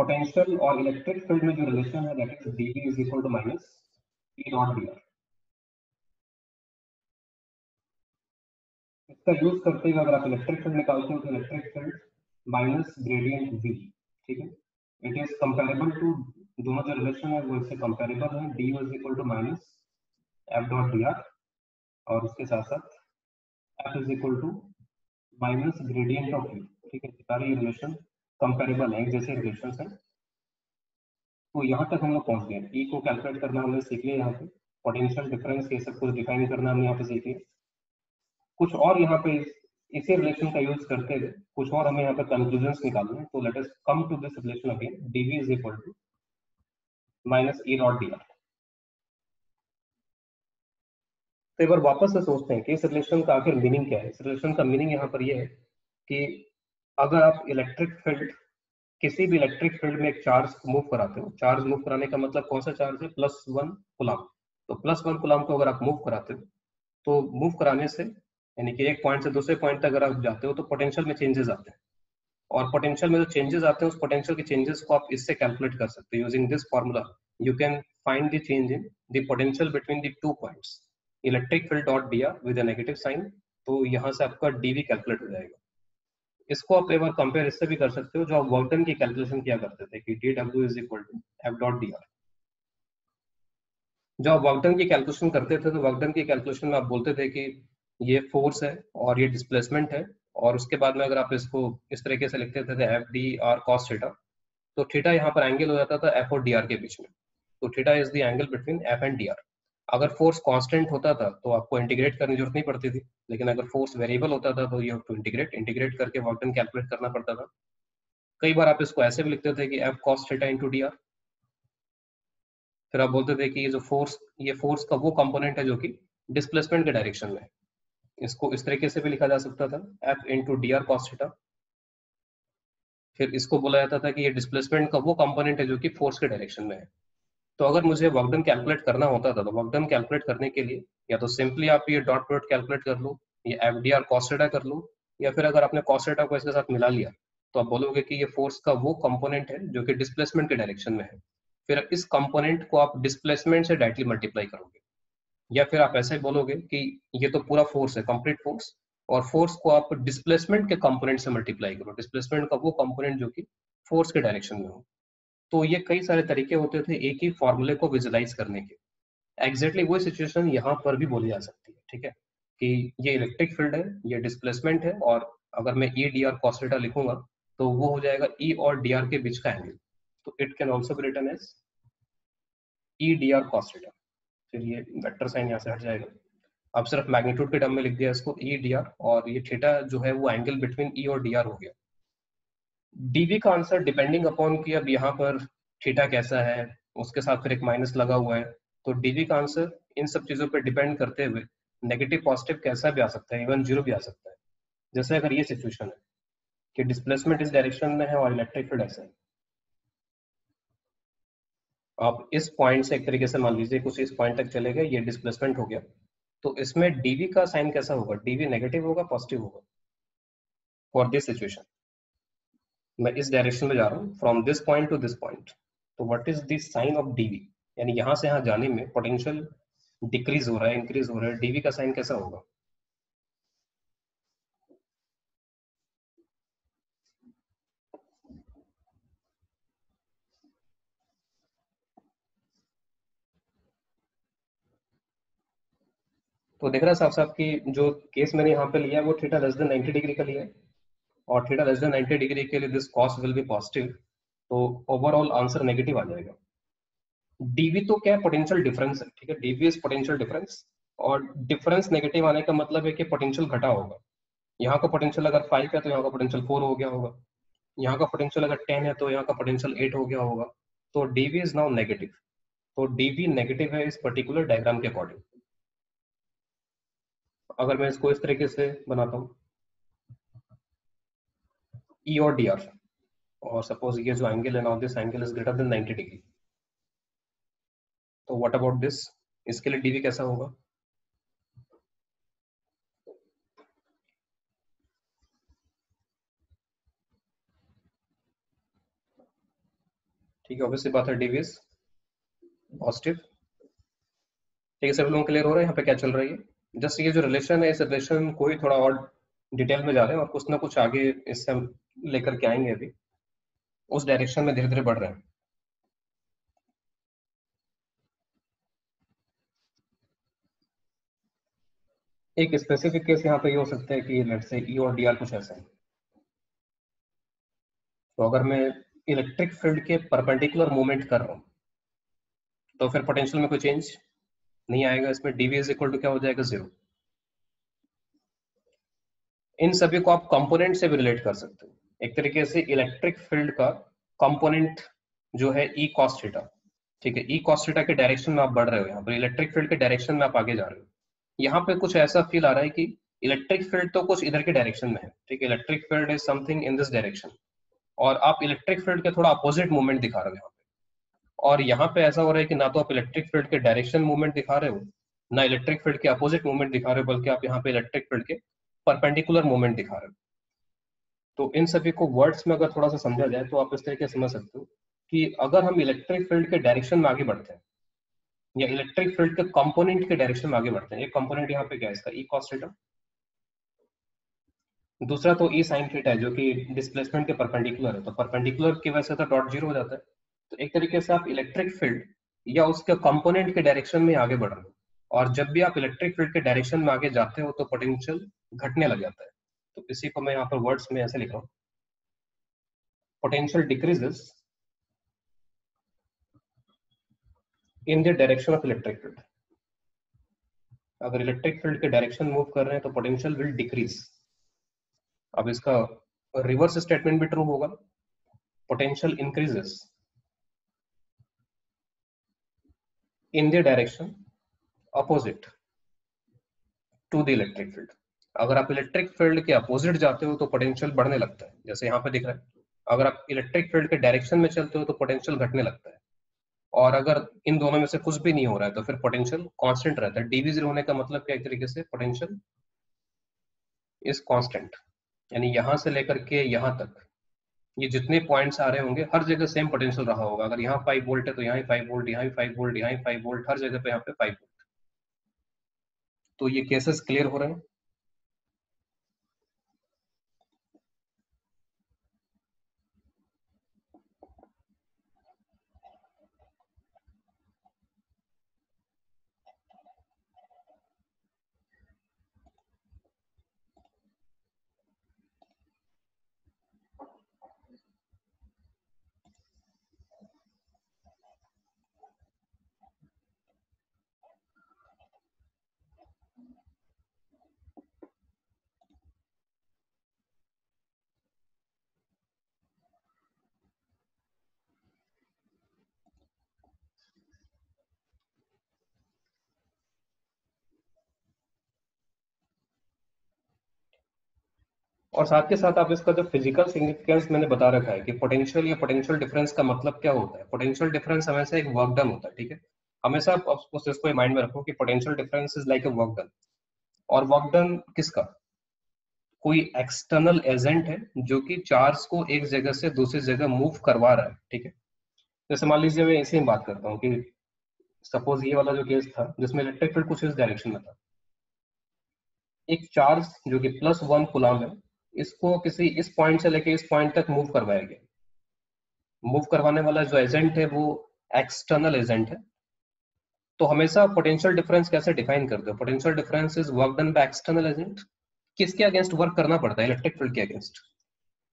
Potential और electric field में जो रिलेशन है that is dv is equal to minus e dot dr. इसका यूज़ करते हुए अगर आप इलेक्ट्रिक फ़ील्ड निकालते हो तो electric field minus gradient v, ठीक है? इट इज़ कंपेरेबल टू दोनों जो रिलेशन है, वो इससे कंपेरेबल है। D is equal to minus F dot D R और उसके साथ साथ F is equal to minus gradient of v, ठीक है? सारे रिलेशन कंपेरेबल है, जैसे रिलेशन है। तो यहाँ तक हम लोग पहुँच गए। ई e को कैलकुलेट करना हमने सीख लिया यहाँ पे। पोटेंशियल डिफरेंस ये सब कुछ डिफाइन करना हमने यहाँ पे सीख लिया। कुछ और यहाँ पे इसी रिलेशन का यूज़ करते हुए कुछ और हमें यहाँ पे कंक्लूजन निकालने हैं। तो let us come to this relation again dv is equal to minus E dot D R तो एक बार वापस से सोचते हैं कि इस रिलेशन का आखिर मीनिंग क्या है? इस रिलेशन का मीनिंग यहाँ पर यह है कि अगर आप इलेक्ट्रिक फ़ील्ड किसी भी इलेक्ट्रिक फ़ील्ड में एक चार्ज मूव कराते हो चार्ज मूव कराने का मतलब कौन सा चार्ज है? प्लस वन गुलाम तो प्लस वन गुलाम को अगर आप मूव कराते हो तो मूव कराने से, यानी कि एक पॉइंट से दूसरे पॉइंट तक अगर आप जाते हो तो पोटेंशियल में चेंजेस आते हैं। और पोटेंशियल में जो चेंजेस आते हैं, उस पोटेंशियल के चेंजेस को आप इससे कैलकुलेट कर सकते हो using this formula you can find the change in the potential between the two points electric field dot D R with negative sign तो यहाँ से आपका डीवी कैलकुलेट हो जाएगा। इसको आप एक बार कंपेयर इससे भी कर सकते हो, जो आप वर्कडन की कैलकुलेशन किया करते थे कि D W is equal to F dot D R जब आप वर्कडन की कैलकुलेशन करते थे तो वर्कडन की कैलकुलेशन में आप बोलते थे कि ये फोर्स है और ये डिस्प्लेसमेंट है, और उसके बाद में अगर आप इसको इस तरीके से लिखते थे F D R cos theta तो थीटा यहाँ पर एंगल हो जाता था एफ़ और डी आर के बीच में। तो theta is the angle between F and D R अगर फोर्स कांस्टेंट होता था तो आपको इंटीग्रेट करने की ज़रूरत नहीं पड़ती थी। लेकिन अगर फोर्स वेरिएबल होता था तो you have to integrate integrate करके वर्क डन कैलकुलेट करना पड़ता था। कई बार आप इसको ऐसे भी लिखते थे कि F cos theta into D R फिर आप बोलते थे कि ये जो फोर्स ये फोर्स का वो कंपोनेंट है जो कि डिस्प्लेसमेंट के डायरेक्शन में इसको इस तरीके से भी लिखा जा सकता था F into D R cos theta फिर इसको बोला जाता था कि ये डिस्प्लेसमेंट का वो कंपोनेंट है जो कि फोर्स के डायरेक्शन में है। तो अगर मुझे वर्कडन कैलकुलेट करना होता था तो वर्कडन कैलकुलेट करने के लिए या तो सिंपली आप ये डॉट प्रोडक्ट कैलकुलेट कर लो, या एफ़ डी आर कॉस्टेटा कर लो, या फिर अगर आपने कॉस्टेटा को इसके साथ मिला लिया तो आप बोलोगे कि ये फोर्स का वो कंपोनेंट है जो कि डिस्प्लेसमेंट के डायरेक्शन में है। फिर इस कंपोनेंट को आप डिस्प्लेसमेंट से डायरेक्टली मल्टीप्लाई करोगे। या फिर आप ऐसे बोलोगे कि ये तो पूरा फोर्स है कंप्लीट फोर्स और फोर्स को आप डिस्प्लेसमेंट के कंपोनेंट से मल्टीप्लाई करो। डिस्प्लेसमेंट का वो कंपोनेंट जो कि फोर्स के डायरेक्शन में हो। तो ये कई सारे तरीके होते थे एक ही फॉर्मूले को विजुलाइज करने के। एग्जैक्टली वही सिचुएशन यहाँ पर भी बोली जा सकती है, ठीक है? कि ये इलेक्ट्रिक फ़ील्ड है, ये डिस्प्लेसमेंट है और अगर मैं ई डी आर कॉस्टेटा लिखूँगा तो वो हो जाएगा ई e और डी आर के बीच का एंगल तो it can also be written as E D R cos theta फिर ये वेक्टर साइन यहाँ से हट जाएगा। अब सिर्फ़ मैग्नीट्यूड के टर्म में लिख दिया इसको ई डी आर और ये थीटा जो है वो एंगल बिटवीन ई और डी आर हो गया। डीवी का आंसर डिपेंडिंग अपॉन कि अब यहाँ पर थीटा कैसा है, उसके साथ फिर एक माइनस लगा हुआ है तो डीवी का आंसर इन सब चीज़ों पर डिपेंड करते हुए नेगेटिव पॉजिटिव कैसा भी आ सकता है इवन ज़ीरो भी आ सकता है। जैसे अगर ये सिचुएशन है कि डिस्प्लेसमेंट इस डायरेक्शन में है और इलेक्ट्रिक फ़ील्ड ऐसा है। आप इस पॉइंट से एक तरीके से मान लीजिए कुछ इस पॉइंट तक चले गए, ये डिस्प्लेसमेंट हो गया। तो इसमें डीवी का साइन कैसा होगा? डीवी नेगेटिव होगा पॉजिटिव होगा। फॉर दिस सिचुएशन मैं इस डायरेक्शन में जा रहा हूँ from this point to this point तो what is this sign of DV यानी यहाँ से यहाँ जाने में पोटेंशियल डिक्रीज हो रहा है इंक्रीज हो रहा है। डीवी का साइन कैसा होगा? तो देख रहा है साफ़ साफ़ कि जो केस मैंने यहाँ पे लिया है, वो थीटा लेस देन 90 डिग्री का लिया है। और थीटा लेस देन 90 डिग्री के लिए this cos will be positive तो ओवरऑल आंसर नेगेटिव आ जाएगा। डीवी तो क्या पोटेंशियल डिफरेंस है, ठीक है? डीवी इज़ पोटेंशियल डिफरेंस और डिफरेंस नेगेटिव आने का मतलब है कि पोटेंशियल घटा होगा। यहाँ का पोटेंशियल अगर फाइव है तो यहाँ का पोटेंशियल फोर हो गया होगा। यहाँ का पोटेंशियल अगर टेन है तो यहाँ का पोटेंशियल एट हो गया होगा। तो डीवी इज़ नाउ नेगेटिव तो डीवी नेगेटिव है इस पर्टिकुलर डायग्राम के अकॉर्डिंग अगर मैं इसको इस तरीके से बनाता हूँ। और डी आर और सपोज़ ये जो एंगल है now this angle is greater than 90 degree तो व्हाट अबाउट दिस इसके लिए डीवी कैसा होगा? ठीक है ऑब्वियसली बात है डीवीएस पॉजिटिव ठीक है, सभी लोगों क्लियर हो रहा है, यहाँ पे क्या चल रही है जस्ट ये जो रिलेशन है, इस रिलेशन को ही थोड़ा और डिटेल में जा रहे हैं और कुछ ना कुछ आगे इससे लेकर के आएँगे अभी। उस डायरेक्शन में धीरे धीरे बढ़ रहे हैं। एक स्पेसिफिक केस यहाँ पे ये हो सकता है कि लेट से ई और डी आर कुछ ऐसा तो अगर मैं इलेक्ट्रिक फ़ील्ड के परपेंडिकुलर मूवमेंट कर रहा हूँ तो फिर पोटेंशियल में कोई चेंज नहीं आएगा। इसमें डीवी इज़ इक्वल टू क्या हो जाएगा? ज़ीरो इन सभी को आप कंपोनेंट से भी रिलेट कर सकते हो। एक तरीके से इलेक्ट्रिक फ़ील्ड का कंपोनेंट जो है ई कॉस्ट थीटा ठीक है ई कॉस्ट थीटा के डायरेक्शन में आप बढ़ रहे हो यहाँ पर। इलेक्ट्रिक फ़ील्ड के डायरेक्शन में आप आगे जा रहे हो। यहाँ पे कुछ ऐसा फील आ रहा है कि इलेक्ट्रिक फ़ील्ड तो कुछ इधर के डायरेक्शन में है। ठीक है electric field is something in this direction और आप इलेक्ट्रिक फ़ील्ड के थोड़ा अपोजिट मूवमेंट दिखा रहे हो यहाँ पे। और यहाँ पे ऐसा हो रहा है कि ना तो आप इलेक्ट्रिक फ़ील्ड के डायरेक्शन मूवमेंट दिखा रहे हो, ना इलेक्ट्रिक फ़ील्ड के अपोजिट मूवमेंट दिखा रहे हो, बल्कि आप यहाँ पे इलेक्ट्रिक फ़ील्ड के परपेंडिकुलर मूवमेंट दिखा रहे हो। तो इन सभी को वर्ड्स में अगर थोड़ा सा समझा जाए तो आप इस तरीके समझ सकते हो कि अगर हम इलेक्ट्रिक फ़ील्ड के डायरेक्शन में आगे बढ़ते हैं, या इलेक्ट्रिक फ़ील्ड के कंपोनेंट के डायरेक्शन में आगे बढ़ते हैं, एक कंपोनेंट यहाँ पे क्या है इसका? ई कॉस थीटा दूसरा तो ई साइन थीटा है, जो कि डिस्प्लेसमेंट के परपेंडिकुलर है। तो परपेंडिकुलर की वजह से तो डॉट ज़ीरो हो जाता है। तो एक तरीके से आप इलेक्ट्रिक फ़ील्ड या उसके कंपोनेंट के डायरेक्शन में आगे बढ़ रहे हो, और जब भी आप इलेक्ट्रिक फ़ील्ड के डायरेक्शन में आगे जाते हो तो पोटेंशियल घटने लग जाता है। तो इसी को मैं यहाँ पर वर्ड्स में ऐसे लिख रहा हूँ। Potential decreases in the direction of electric field अगर इलेक्ट्रिक फ़ील्ड के डायरेक्शन मूव कर रहे हैं तो पोटेंशियल विल डिक्रीज अब इसका रिवर्स स्टेटमेंट भी ट्रू होगा। Potential increases in the direction opposite to the electric field अगर आप इलेक्ट्रिक फ़ील्ड के अपोजिट जाते हो तो पोटेंशियल बढ़ने लगता है, जैसे यहाँ पे दिख रहा है। अगर आप इलेक्ट्रिक फ़ील्ड के डायरेक्शन में चलते हो तो पोटेंशियल घटने लगता है। और अगर इन दोनों में से कुछ भी नहीं हो रहा है तो फिर पोटेंशियल कांस्टेंट रहता है। डीवी ज़ीरो होने का मतलब क्या एक तरीके से? पोटेंशियल इज़ कांस्टेंट यानी यहाँ से लेकर के यहाँ तक। ये जितने पॉइंट्स आ रहे होंगे, हर जगह सेम पोटेंशियल रहा होगा। अगर यहाँ फाइव वोल्ट है तो यहाँ फाइव वोल्ट यहाँ फाइव वोल्ट यहाँ फाइव वोल्ट हर जगह पे यहाँ पे फाइव वोल्ट तो ये केसेस क्लियर हो रहे हैं। और साथ के साथ आप इसका जो फ़िज़िकल सिग्निफिकेंस मैंने बता रखा है कि पोटेंशियल या पोटेंशियल डिफरेंस का मतलब क्या होता है? पोटेंशियल डिफरेंस हमेशा एक वर्क डन होता है, ठीक है? हमेशा आप इसको माइंड में रखो कि potential difference is like a work done और वर्क डन किसका? कोई एक्सटर्नल एजेंट है जो कि चार्ज को एक जगह से दूसरी जगह मूव करवा रहा है, ठीक है? जैसे मान लीजिए मैं इसी में बात करता हूँ कि सपोज़ ये वाला जो केस था, जिसमें इलेक्ट्रिक फ़ील्ड कुछ इस डायरेक्शन में था। एक चार्ज जो कि प्लस वन कुलाम है इसको किसी इस पॉइंट से लेके इस पॉइंट तक मूव करवाया गया मूव करवाने वाला जो एजेंट है, वो एक्सटर्नल एजेंट है। तो हमेशा पोटेंशियल डिफरेंस कैसे डिफाइन करते हो? Potential difference is work done by external agent किसके अगेंस्ट वर्क करना पड़ता है? इलेक्ट्रिक फ़ील्ड के अगेंस्ट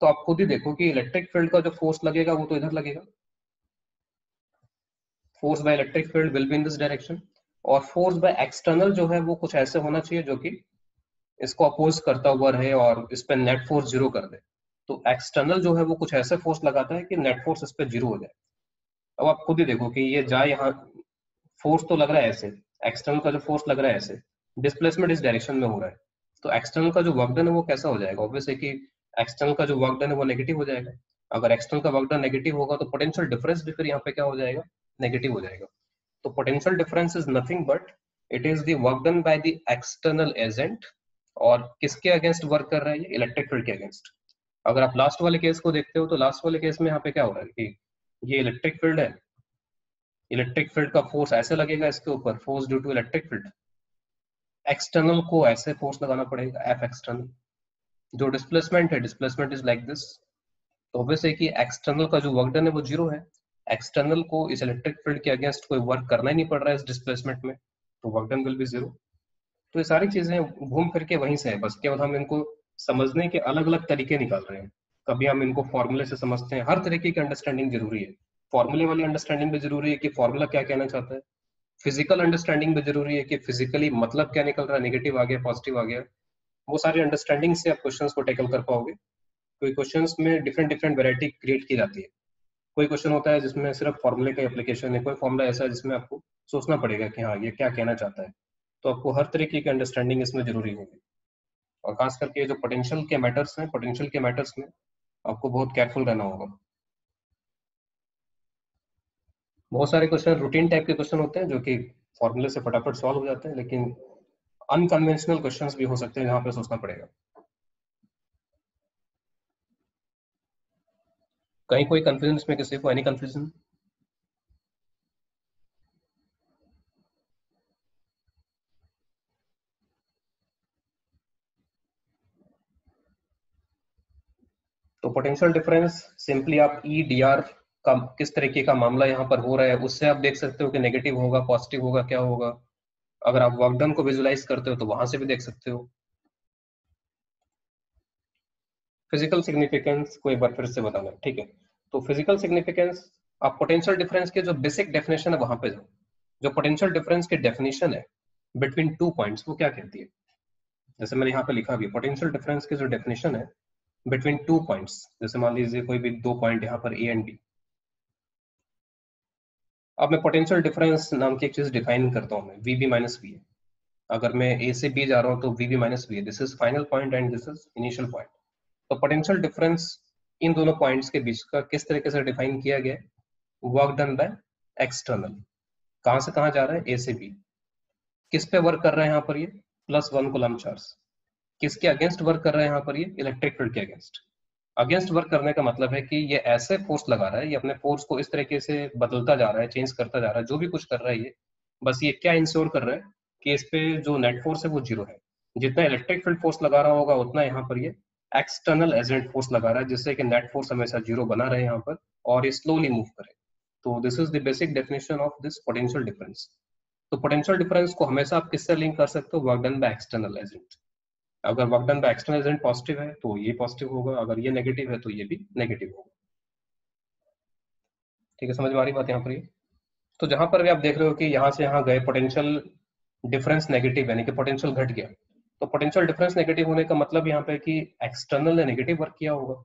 तो आप खुद ही देखो कि इलेक्ट्रिक फ़ील्ड का जो फोर्स लगेगा, वो तो इधर लगेगा। Force by electric field will be in this direction और फोर्स बाय एक्सटर्नल जो है, वो कुछ ऐसे होना चाहिए जो कि इसको अपोज करता हुआ रहे और इस पर नेट फोर्स ज़ीरो कर दे। तो एक्सटर्नल जो है वो कुछ ऐसे फोर्स लगाता है कि नेट फोर्स इस पर ज़ीरो हो जाए। अब आप खुद ही देखो कि ये जाए यहाँ फोर्स तो लग रहा है ऐसे एक्सटर्नल का जो फोर्स लग रहा है ऐसे डिस्प्लेसमेंट इस डायरेक्शन में हो रहा है। तो एक्सटर्नल का जो वर्कडन है वो कैसा हो जाएगा? ऑब्वियस है कि एक्सटर्नल का जो वर्कडन है वो नेगेटिव हो जाएगा। अगर एक्सटर्नल का वर्कडन नेगेटिव होगा तो पोटेंशियल डिफरेंस भी फिर यहाँ पे क्या हो जाएगा? नेगेटिव हो जाएगा। तो potential difference is nothing but it is the work done by the external agent और किसके अगेंस्ट वर्क कर रहा है? ये इलेक्ट्रिक फ़ील्ड के अगेंस्ट अगर आप लास्ट वाले केस को देखते हो तो लास्ट वाले केस में यहाँ पे क्या हो रहा है कि ये इलेक्ट्रिक फ़ील्ड है। इलेक्ट्रिक फ़ील्ड का फोर्स ऐसे लगेगा इसके ऊपर force due to electric field external को ऐसे फोर्स लगाना पड़ेगा एफ़ एक्सटर्नल जो डिस्प्लेसमेंट है डिस्प्लेसमेंट इज़ लाइक दिस तो ऑब्वियस है कि एक्सटर्नल का जो वर्क डन है, वो ज़ीरो है। एक्सटर्नल को इस इलेक्ट्रिक फ़ील्ड के अगेंस्ट कोई वर्क करना ही नहीं पड़ रहा है इस डिस्प्लेसमेंट में तो work done will be zero तो ये सारी चीज़ें घूम फिर के वहीं से है। बस केवल हम इनको समझने के अलग अलग तरीके निकाल रहे हैं। कभी हम इनको फॉर्मूले से समझते हैं। हर तरीके की अंडरस्टैंडिंग ज़रूरी है। फॉर्मूले वाली अंडरस्टैंडिंग भी ज़रूरी है कि फॉर्मूला क्या कहना चाहता है। फ़िज़िकल अंडरस्टैंडिंग भी ज़रूरी है कि फिजिकली मतलब क्या निकल रहा है। नेगेटिव आ गया पॉजिटिव आ गया। वो सारी अंडरस्टैंडिंग से आप क्वेश्चन को टैकल कर पाओगे। कोई क्वेश्चन में डिफरेंट डिफरेंट वेराइटी क्रिएट की जाती है। कोई क्वेश्चन होता है जिसमें सिर्फ़ फॉर्मूले का एप्लीकेशन है। कोई फॉर्मूला ऐसा है जिसमें आपको सोचना पड़ेगा कि हाँ ये क्या कहना चाहता है। तो आपको हर तरीके की अंडरस्टैंडिंग इसमें ज़रूरी होगी। और खास करके जो पोटेंशियल के मैटर्स हैं पोटेंशियल के मैटर्स में आपको बहुत केयरफुल रहना होगा। बहुत सारे क्वेश्चन रूटीन टाइप के क्वेश्चन होते हैं जो कि फॉर्मूले से फटाफट सॉल्व हो जाते हैं, लेकिन अनकन्वेंशनल क्वेश्चंस भी हो सकते हैं जहाँ पे सोचना पड़ेगा। कहीं कोई कंफ्यूजन में किसी को एनी कंफ्यूजन तो पोटेंशियल डिफरेंस सिंपली आप ई डी आर का किस तरीके का मामला यहाँ पर हो रहा है, उससे आप देख सकते हो कि नेगेटिव होगा पॉजिटिव होगा, क्या होगा। अगर आप वर्कडन को विजुलाइज करते हो तो वहाँ से भी देख सकते हो। फ़िज़िकल सिग्निफिकेंस को एक बार फिर से बताना, ठीक है? तो फ़िज़िकल सिग्निफिकेंस आप पोटेंशियल डिफरेंस के जो बेसिक डेफिनेशन है वहाँ पे जाओ। जो पोटेंशियल डिफरेंस की डेफिनेशन है बिटवीन टू पॉइंट्स वो क्या कहती है? जैसे मैंने यहाँ पे लिखा भी पोटेंशियल डिफरेंस की जो डेफिनेशन है बिटवीन टू पॉइंट्स जैसे मान लीजिए कोई भी दो पॉइंट यहाँ पर ए एंड बी अब मैं पोटेंशियल डिफरेंस नाम की एक चीज़ डिफाइन करता हूँ मैं वी बी माइनस वी अगर मैं ए से बी जा रहा हूँ तो V B minus V this is final point and this is initial point तो पोटेंशियल डिफरेंस इन दोनों पॉइंट्स के बीच का किस तरीके से डिफाइन किया गया? वर्क डन बाय एक्सटर्नल कहाँ से कहाँ जा रहा है? ए से बी किस पे वर्क कर रहा है यहाँ पर ये? प्लस वन कोलम चार्ज किसके अगेंस्ट वर्क कर रहा है यहाँ पर ये? इलेक्ट्रिक फ़ील्ड के अगेंस्ट। अगेंस्ट वर्क करने का मतलब है कि ये ऐसे फोर्स लगा रहा है, ये अपने फोर्स को इस तरीके से बदलता जा रहा है चेंज करता जा रहा है, जो भी कुछ कर रहा है ये। बस ये क्या इंश्योर कर रहा है कि इस पे जो नेट फोर्स है वो ज़ीरो है। जितना इलेक्ट्रिक फ़ील्ड फोर्स लगा रहा होगा, उतना यहाँ पर ये एक्सटर्नल एजेंट फोर्स लगा रहा है, जिससे कि नेट फोर्स हमेशा ज़ीरो बना रहे यहाँ पर और ये स्लोली मूव करे। तो this is the basic definition of this potential difference तो पोटेंशियल डिफरेंस को हमेशा आप किससे लिंक कर सकते हो? Work done by external agent अगर work done by external agent positive है तो ये पॉजिटिव होगा, अगर ये नेगेटिव है तो ये भी नेगेटिव होगा। ठीक है, समझ में आ रही बात यहाँ पर ये? तो जहाँ पर भी आप देख रहे हो कि यहाँ से यहाँ गए पोटेंशियल डिफरेंस नेगेटिव यानी कि पोटेंशियल घट गया। तो पोटेंशियल डिफरेंस नेगेटिव होने का मतलब यहाँ पे कि एक्सटर्नल ने नेगेटिव वर्क किया होगा।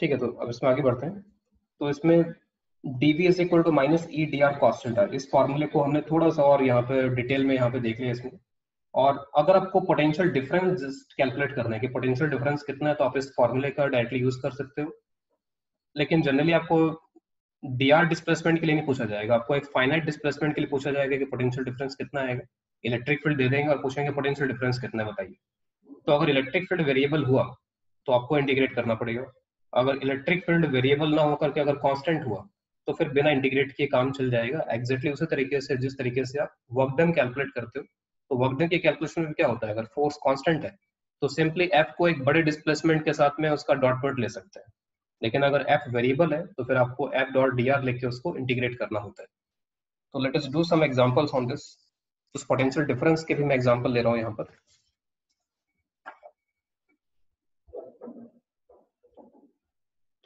ठीक है तो अब इसमें आगे बढ़ते हैं। तो इसमें D dv is equal to minus E D R कॉस्टेंटा इस फॉर्मूले को हमने थोड़ा सा और यहाँ पे डिटेल में यहाँ पे देख लिया इसमें। और अगर आपको पोटेंशियल डिफरेंस कैलकुलेट करना है कि पोटेंशियल डिफरेंस कितना है तो आप इस फॉर्मूले का डायरेक्टली यूज़ कर सकते हो। लेकिन जनरली आपको डी आर डिस्प्लेसमेंट के लिए नहीं पूछा जाएगा। आपको एक फाइनाइट डिस्प्लेसमेंट के लिए पूछा जाएगा कि पोटेंशियल डिफरेंस कितना आएगा इलेक्ट्रिक फ़ील्ड दे देंगे और पूछेंगे पोटेंशियल डिफरेंस कितना बताइए। तो अगर इलेक्ट्रिक फ़ील्ड वेरिएबल हुआ तो आपको इंटीग्रेट करना पड़ेगा। अगर इलेक्ट्रिक फ़ील्ड वेरिएबल ना होकर के अगर कांस्टेंट हुआ तो फिर बिना इंटीग्रेट किए काम चल जाएगा। एग्जैक्टली उसी तरीके से, जिस तरीके से आप वर्क डन कैलकुलेट करते हो तो वर्क डन के कैलकुलेशन में क्या होता है? अगर फोर्स कांस्टेंट है तो सिंपली एफ़ को एक बड़े डिस्प्लेसमेंट के साथ में उसका डॉट प्रोडक्ट ले सकते हैं। लेकिन अगर एफ़ वेरिएबल है तो फिर आपको एफ़ डॉट डी आर लेके उसको इंटीग्रेट करना होता है। तो let us do some examples on this उस पोटेंशियल डिफरेंस के भी मैं एग्जांपल ले रहा हूँ यहाँ पर।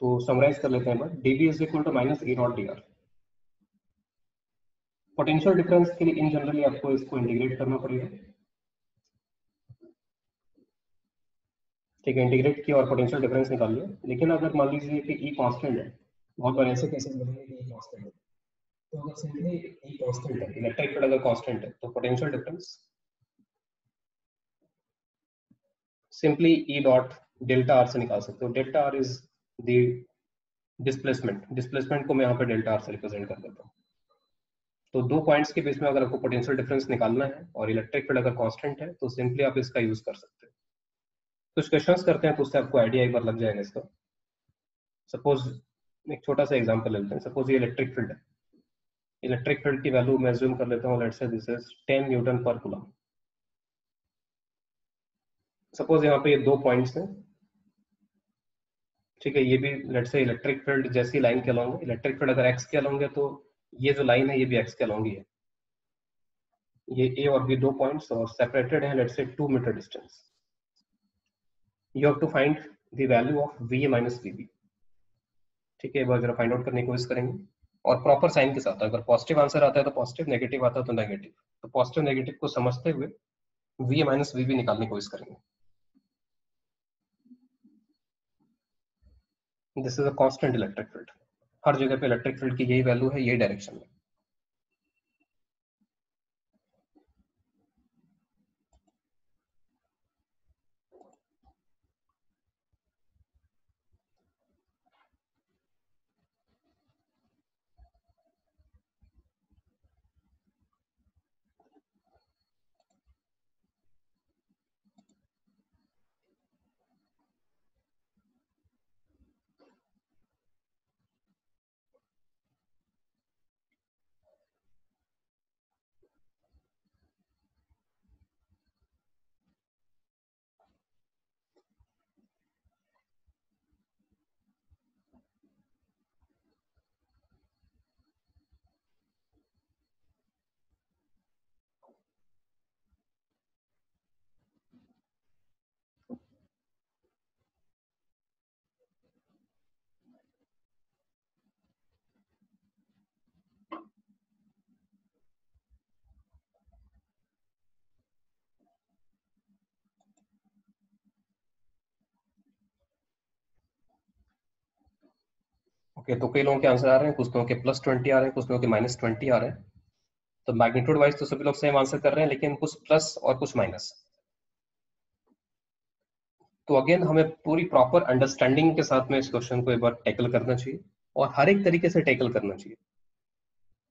तो समराइज कर लेते हैं but dv is equal to minus A dot D R potential difference के लिए इन जनरली आपको इसको इंटीग्रेट करना पड़ेगा। ठीक है इंटीग्रेट किया और पोटेंशियल डिफरेंस निकाल लिया। लेकिन अगर मान लीजिए कि ई कांस्टेंट है, बहुत बार ऐसे केसेस बनेंगे कि ई कांस्टेंट है। तो अगर सिंपली ई कांस्टेंट है इलेक्ट्रिक फ़ील्ड अगर कांस्टेंट है तो potential difference simply E dot delta R से निकाल सकते हो। Delta R is the displacement displacement को मैं यहाँ पे डेल्टा आर से रिप्रेजेंट कर देता हूँ। तो दो पॉइंट्स के बीच में अगर आपको पोटेंशियल डिफरेंस निकालना है और इलेक्ट्रिक फ़ील्ड अगर कांस्टेंट है तो सिंपली आप इसका यूज़ कर सकते हैं। कुछ क्वेश्चंस करते हैं तो उससे आपको आइडिया एक बार लग जाएगा इसका। सपोज़ एक छोटा सा एग्जांपल लेते हैं। सपोज़ ये इलेक्ट्रिक फ़ील्ड है। इलेक्ट्रिक फ़ील्ड की वैल्यू मैं ज्यूम कर लेता हूँ let's say this is 10 newton per coulomb suppose यहाँ पे ये दो पॉइंट्स हैं। ठीक है, ये भी लेट्स से इलेक्ट्रिक फ़ील्ड जैसी लाइन के अलोंग इलेक्ट्रिक फ़ील्ड अगर एक्स के अलोंग है तो ये जो लाइन है, ये भी एक्स के अलोंग ही ये ए और बी दो पॉइंट्स और सेपरेटेड है let's say two metre distance you have to find the value of V A minus V B ठीक है, एक जरा फाइंड आउट करने की कोशिश करेंगे। और प्रॉपर साइन के साथ, अगर पॉजिटिव आंसर आता है तो पॉजिटिव नेगेटिव आता है तो नेगेटिव तो पॉजिटिव नेगेटिव को समझते हुए V A minus V B निकालने की कोशिश करेंगे। This is a constant electric field हर जगह पे इलेक्ट्रिक फ़ील्ड की यही वैल्यू है, यही डायरेक्शन में। ओके तो कई लोगों के आंसर आ रहे हैं, कुछ लोगों के प्लस ट्वेंटी आ रहे हैं, कुछ लोगों के माइनस ट्वेंटी आ रहे हैं। तो मैग्नीट्यूड वाइज तो सभी लोग सेम आंसर कर रहे हैं, लेकिन कुछ प्लस और कुछ माइनस तो अगेन हमें पूरी प्रॉपर अंडरस्टैंडिंग के साथ में इस क्वेश्चन को एक बार टैकल करना चाहिए और हर एक तरीके से टैकल करना चाहिए।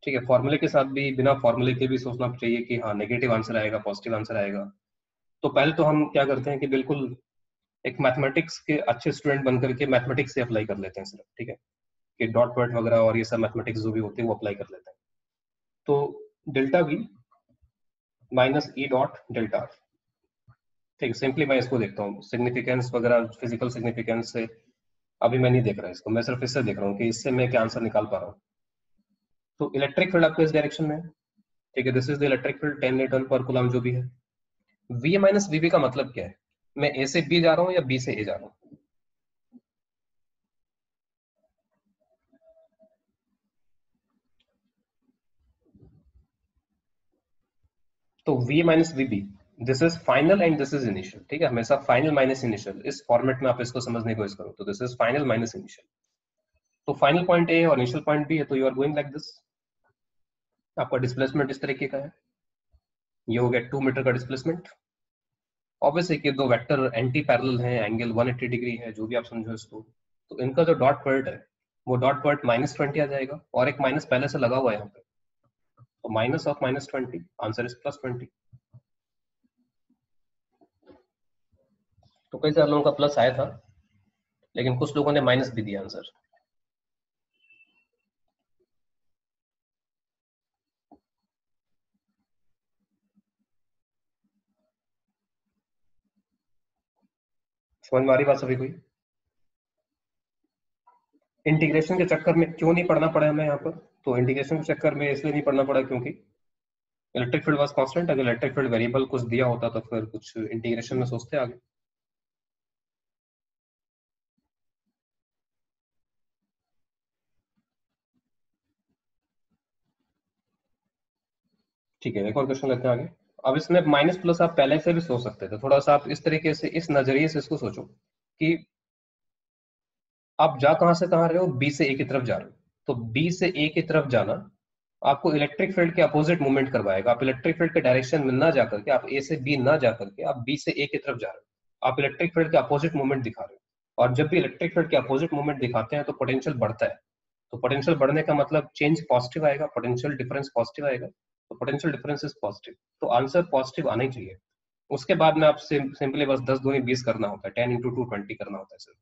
ठीक है फॉर्मूले के साथ भी, बिना फॉर्मूले के भी सोचना चाहिए कि हाँ नेगेटिव आंसर आएगा पॉजिटिव आंसर आएगा। तो पहले तो हम क्या करते हैं कि बिल्कुल एक मैथमेटिक्स के अच्छे स्टूडेंट बनकर के मैथमेटिक्स से अप्लाई कर लेते हैं सिर्फ़, ठीक है? कि डॉट प्रोडक्ट वगैरह और ये सब मैथमेटिक्स जो भी होते हैं वो अप्लाई कर लेते हैं। तो delta V minus E dot delta ठीक सिंपली मैं इसको देखता हूँ। सिग्निफिकेंस वगैरह फ़िज़िकल सिग्निफिकेंस से अभी मैं नहीं देख रहा इसको, मैं सिर्फ़ इससे देख रहा हूँ कि इससे मैं क्या आंसर निकाल पा रहा हूँ। तो इलेक्ट्रिक फ़ील्ड आपको इस डायरेक्शन में ठीक है this is the electric field ten newton per coulomb जो भी है। वी माइनस वी का मतलब क्या है? मैं ए से बी जा रहा हूँ या बी से ए जा रहा हूँ? तो v minus V B this is final and this is initial ठीक है? हमेशा फाइनल माइनस इनिशियल इस फॉर्मेट में आप इसको समझने की कोशिश करो तो this is final minus initial तो फाइनल पॉइंट ए और इनिशियल पॉइंट बी है तो you are going like this आपका डिस्प्लेसमेंट इस तरीके का है। ये हो गया टू मीटर का डिस्प्लेसमेंट ऑब्वियसली कि दो वेक्टर एंटी पैरेलल हैं एंगल 180 डिग्री है, जो भी आप समझो इसको। तो इनका जो डॉट प्रोडक्ट है, वो डॉट प्रोडक्ट माइनस ट्वेंटी आ जाएगा और एक माइनस पहले से लगा हुआ है यहाँ पे। तो minus of minus twenty answer is plus twenty तो कई सारे लोगों का प्लस आया था, लेकिन कुछ लोगों ने माइनस भी दिया आंसर समझ में आ रही बात सभी कोई? इंटीग्रेशन के चक्कर में क्यों नहीं पढ़ना पड़ा हमें यहाँ पर? तो इंटीग्रेशन के चक्कर में इसलिए नहीं पढ़ना पड़ा क्योंकि इलेक्ट्रिक फ़ील्ड वाज कांस्टेंट अगर इलेक्ट्रिक फ़ील्ड वेरिएबल कुछ दिया होता तो फिर कुछ इंटीग्रेशन में सोचते आगे। ठीक है, एक और क्वेश्चन लेते हैं आगे। अब इसमें माइनस प्लस आप पहले से भी सोच सकते थे। थोड़ा सा आप इस तरीके से, इस नज़रिए से इसको सोचो कि आप जा कहाँ से कहाँ रहे हो? बी से ए की तरफ़ जा रहे हो। तो बी से ए की तरफ़ जाना आपको इलेक्ट्रिक फ़ील्ड के अपोजिट मूवमेंट करवाएगा। आप इलेक्ट्रिक फ़ील्ड के डायरेक्शन में ना जाकर के, आप ए से बी ना जाकर के, आप बी से ए की तरफ़ जा रहे हो। आप इलेक्ट्रिक फ़ील्ड के अपोजिट मूवमेंट दिखा रहे हो। और जब भी इलेक्ट्रिक फ़ील्ड के अपोजिट मूवमेंट दिखाते हैं तो पोटेंशियल बढ़ता है। तो पोटेंशियल बढ़ने का मतलब चेंज पॉजिटिव आएगा पोटेंशियल डिफरेंस पॉजिटिव आएगा। तो पोटेंशियल डिफरेंस इज़ पॉजिटिव तो आंसर पॉजिटिव आना ही चाहिए। उसके बाद में आप सिंपली बस दस दूनी बीस करना होता है टेन इंटू टू ट्वेंटी करना होता है सिर्फ़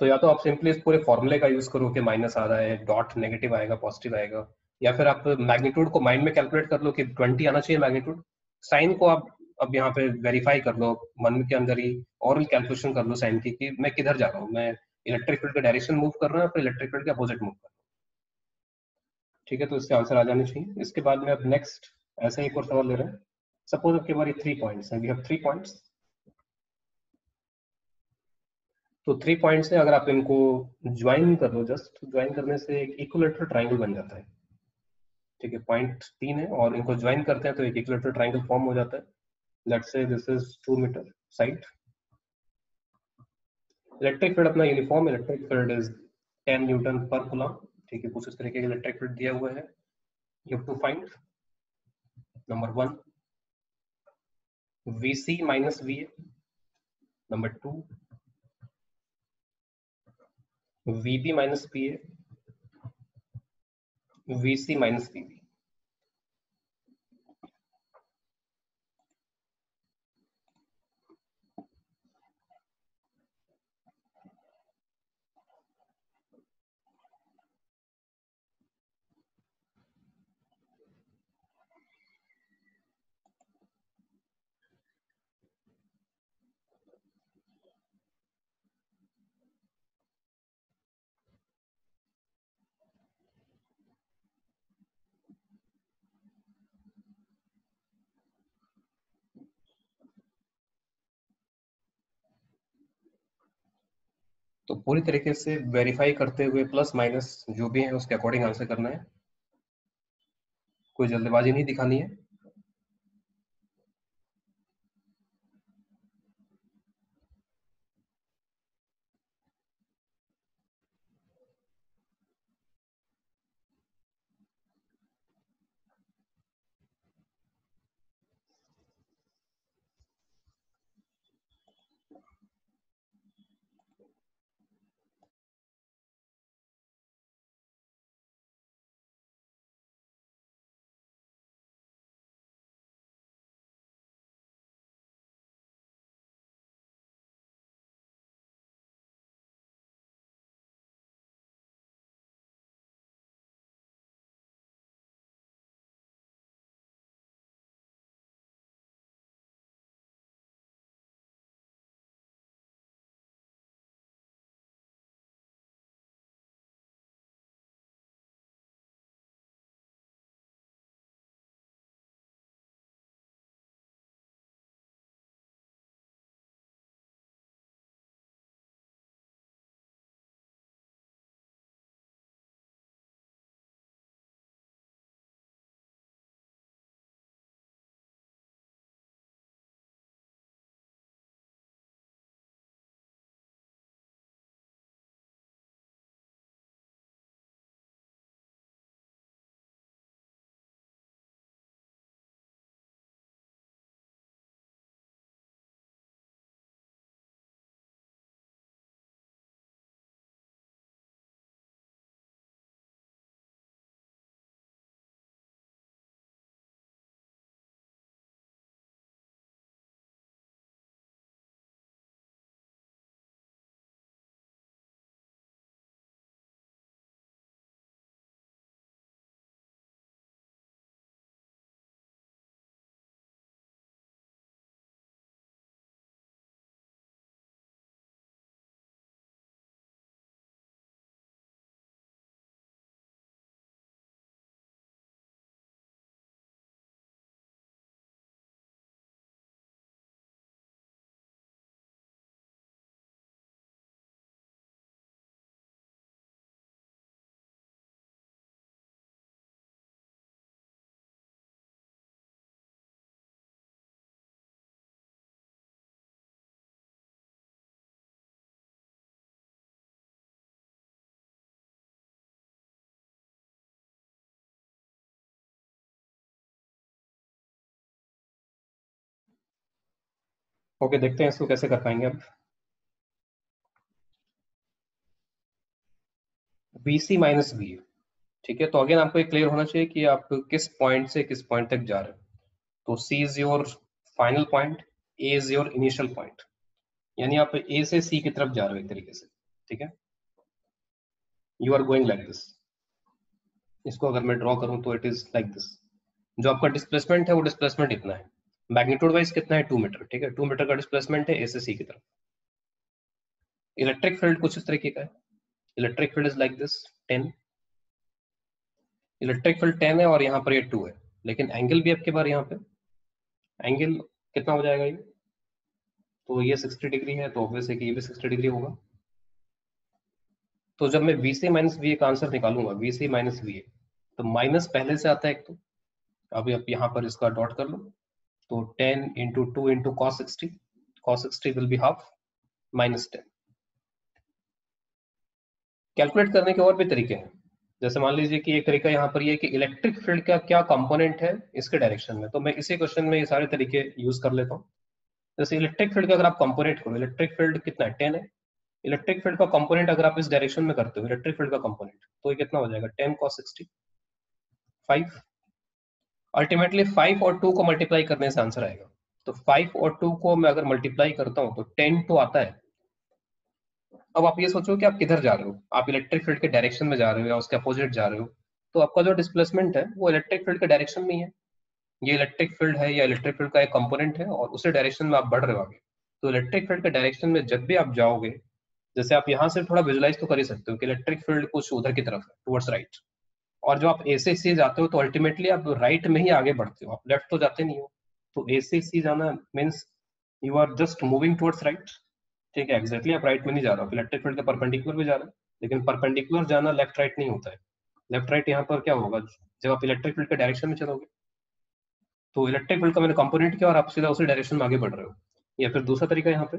तो या तो आप सिंपली इस पूरे फॉर्मूले का यूज़ करो कि माइनस आ रहा है डॉट नेगेटिव आएगा पॉजिटिव आएगा, या फिर आप मैग्नीट्यूड को माइंड में कैलकुलेट कर लो कि ट्वेंटी आना चाहिए मैग्नीट्यूड साइन को आप अब यहाँ पे वेरीफाई कर लो, मन के अंदर ही और कैलकुलेशन कर लो साइन की कि मैं किधर जा रहा हूँ, मैं इलेक्ट्रिक फ़ील्ड का डायरेक्शन मूव कर रहा हूँ फिर इलेक्ट्रिक फ़ील्ड के अपोजिट मूव कर रहा हूँ। ठीक है तो इसके आंसर आ जाने चाहिए। इसके बाद में अब नेक्स्ट ऐसे एक और सवाल ले रहे हैं। सपोज़ आपके हमारी थ्री पॉइंट्स हैं वी हैव थ्री पॉइंट्स तो थ्री पॉइंट है, अगर आप इनको ज्वाइन कर लो जस्ट ज्वाइन करने से एक इक्वलेटर ट्राइंगल बन जाता है। ठीक है पॉइंट तीन है, और इनको ज्वाइन करते हैं तो एक इक्वलेटर ट्राइंगल फॉर्म हो जाता है। Let's say this is two metre side electric field अपना uniform electric field is 10 newton per coulomb ठीक है, कुछ इस तरीके का इलेक्ट्रिक फ़ील्ड दिया हुआ है। You have to find number one VC VP minus P A V C minus PB तो पूरी तरीके से वेरीफाई करते हुए प्लस माइनस जो भी है, उसके अकॉर्डिंग आंसर करना है। कोई जल्दबाजी नहीं दिखानी है। ओके, देखते हैं इसको कैसे कर पाएँगे अब। बी सी माइनस बी ठीक है? तो अगेन आपको एक क्लियर होना चाहिए कि आप किस पॉइंट से किस पॉइंट तक जा रहे हो। तो C is your final point A is your initial point यानी आप ए से सी की तरफ़ जा रहे हो एक तरीके से, ठीक है? You are going like this इसको अगर मैं ड्रॉ करूँ तो इट इज़ लाइक दिस जो आपका डिस्प्लेसमेंट है, वो डिस्प्लेसमेंट इतना है। मैग्नीट्यूड वाइज कितना है? टू मीटर, ठीक है? टू मीटर का डिस्प्लेसमेंट है ए से सी की तरफ़। इलेक्ट्रिक फ़ील्ड कुछ इस तरीके का है। Electric field is like this ten electric field ten है और यहाँ पर ये टू है। लेकिन एंगल भी आपके बार यहाँ पे। एंगल कितना हो जाएगा ये? तो ये 60 डिग्री है तो ऑब्वियस है कि ये भी 60 डिग्री होगा। तो जब मैं वी सी माइनस वी का आंसर निकालूँगा वी सी माइनस वी तो माइनस पहले से आता है एक तो। अभी आप यहाँ पर इसका डॉट कर लो। तो 10 into two into cos sixty cos sixty will be half minus ten calculate करने के और भी तरीके हैं। जैसे मान लीजिए कि एक तरीका यहाँ पर ये कि इलेक्ट्रिक फ़ील्ड का क्या कंपोनेंट है इसके डायरेक्शन में। तो मैं इसी क्वेश्चन में ये सारे तरीके यूज़ कर लेता हूँ। जैसे इलेक्ट्रिक फ़ील्ड का अगर आप कंपोनेंट करो इलेक्ट्रिक फ़ील्ड कितना है? टेन है। इलेक्ट्रिक फ़ील्ड का कंपोनेंट अगर आप इस डायरेक्शन में करते हो इलेक्ट्रिक फ़ील्ड का कंपोनेंट तो ये कितना हो जाएगा? Ten cos sixty five ultimately five और टू को मल्टीप्लाई करने से आंसर आएगा। तो फाइव और टू को मैं अगर मल्टीप्लाई करता हूँ तो टेन टू आता है। अब आप ये सोचो कि आप किधर जा रहे हो? आप इलेक्ट्रिक फ़ील्ड के डायरेक्शन में जा रहे हो या उसके अपोजिट जा रहे हो? तो आपका जो डिस्प्लेसमेंट है, वो इलेक्ट्रिक फ़ील्ड के डायरेक्शन में ही है। ये इलेक्ट्रिक फ़ील्ड है, या इलेक्ट्रिक फ़ील्ड का एक कंपोनेंट है, और उसी डायरेक्शन में आप बढ़ रहे हो आगे। तो इलेक्ट्रिक फ़ील्ड के डायरेक्शन में जब भी आप जाओगे, जैसे आप यहाँ से थोड़ा विजुलाइज तो कर ही सकते हो कि इलेक्ट्रिक फ़ील्ड कुछ उधर की तरफ़ है टुवर्ड्स राइट और जो आप ए से सी जाते हो तो अल्टीमेटली आप राइट में ही आगे बढ़ते हो। आप लेफ़्ट तो जाते नहीं हो। तो ए से सी जाना means you are just moving towards right ठीक है एक्जैक्टली आप राइट में नहीं जा रहे हो। इलेक्ट्रिक फ़ील्ड के परपेंडिकुलर भी जा रहे हो, लेकिन परपेंडिकुलर जाना लेफ़्ट राइट नहीं होता है। लेफ़्ट राइट यहाँ पर क्या होगा? जब आप इलेक्ट्रिक फ़ील्ड के डायरेक्शन में चलोगे तो इलेक्ट्रिक फ़ील्ड का मैंने कंपोनेंट किया और आप सीधा उसी डायरेक्शन में आगे बढ़ रहे हो? या फिर दूसरा तरीका यहाँ पे,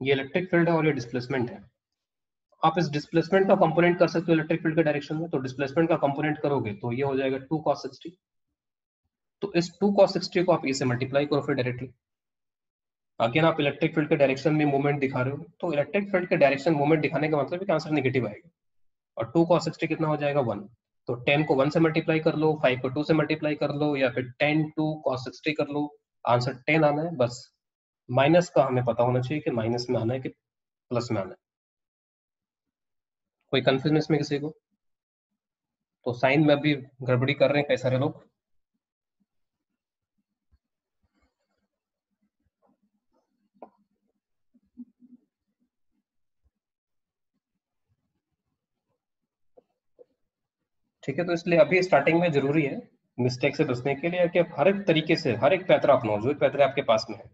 ये इलेक्ट्रिक फ़ील्ड है और ये डिस्प्लेसमेंट है। आप इस डिस्प्लेसमेंट का कंपोनेंट कर सकते हो इलेक्ट्रिक फ़ील्ड के डायरेक्शन में तो डिस्प्लेसमेंट का कंपोनेंट करोगे तो ये हो जाएगा टू कॉस सिक्सटी तो इस टू कॉस सिक्सटी को आप इसे मल्टीप्लाई करो फिर डायरेक्टली अगेन आप इलेक्ट्रिक फ़ील्ड के डायरेक्शन में मूवमेंट दिखा रहे हो तो इलेक्ट्रिक फ़ील्ड के डायरेक्शन मूवमेंट दिखाने का मतलब है आंसर नेगेटिव आएगा। और टू कॉस सिक्सटी कितना हो जाएगा वन तो टेन को वन से मल्टीप्लाई कर लो फाइव को टू से मल्टीप्लाई कर लो, या फिर टेन टू कॉस सिक्सटी कर लो आंसर टेन आना है, बस। माइनस का हमें पता होना चाहिए कि माइनस में आना है कि प्लस में आना है। कोई कंफ्यूजन इसमें किसी को। तो साइन में अभी गड़बड़ी कर रहे हैं कई सारे लोग। ठीक है तो इसलिए अभी स्टार्टिंग में ज़रूरी है। मिस्टेक से बचने के लिए कि हर एक तरीके से, हर एक पैतरा अपनाओ, जो पैतरा आपके पास में है।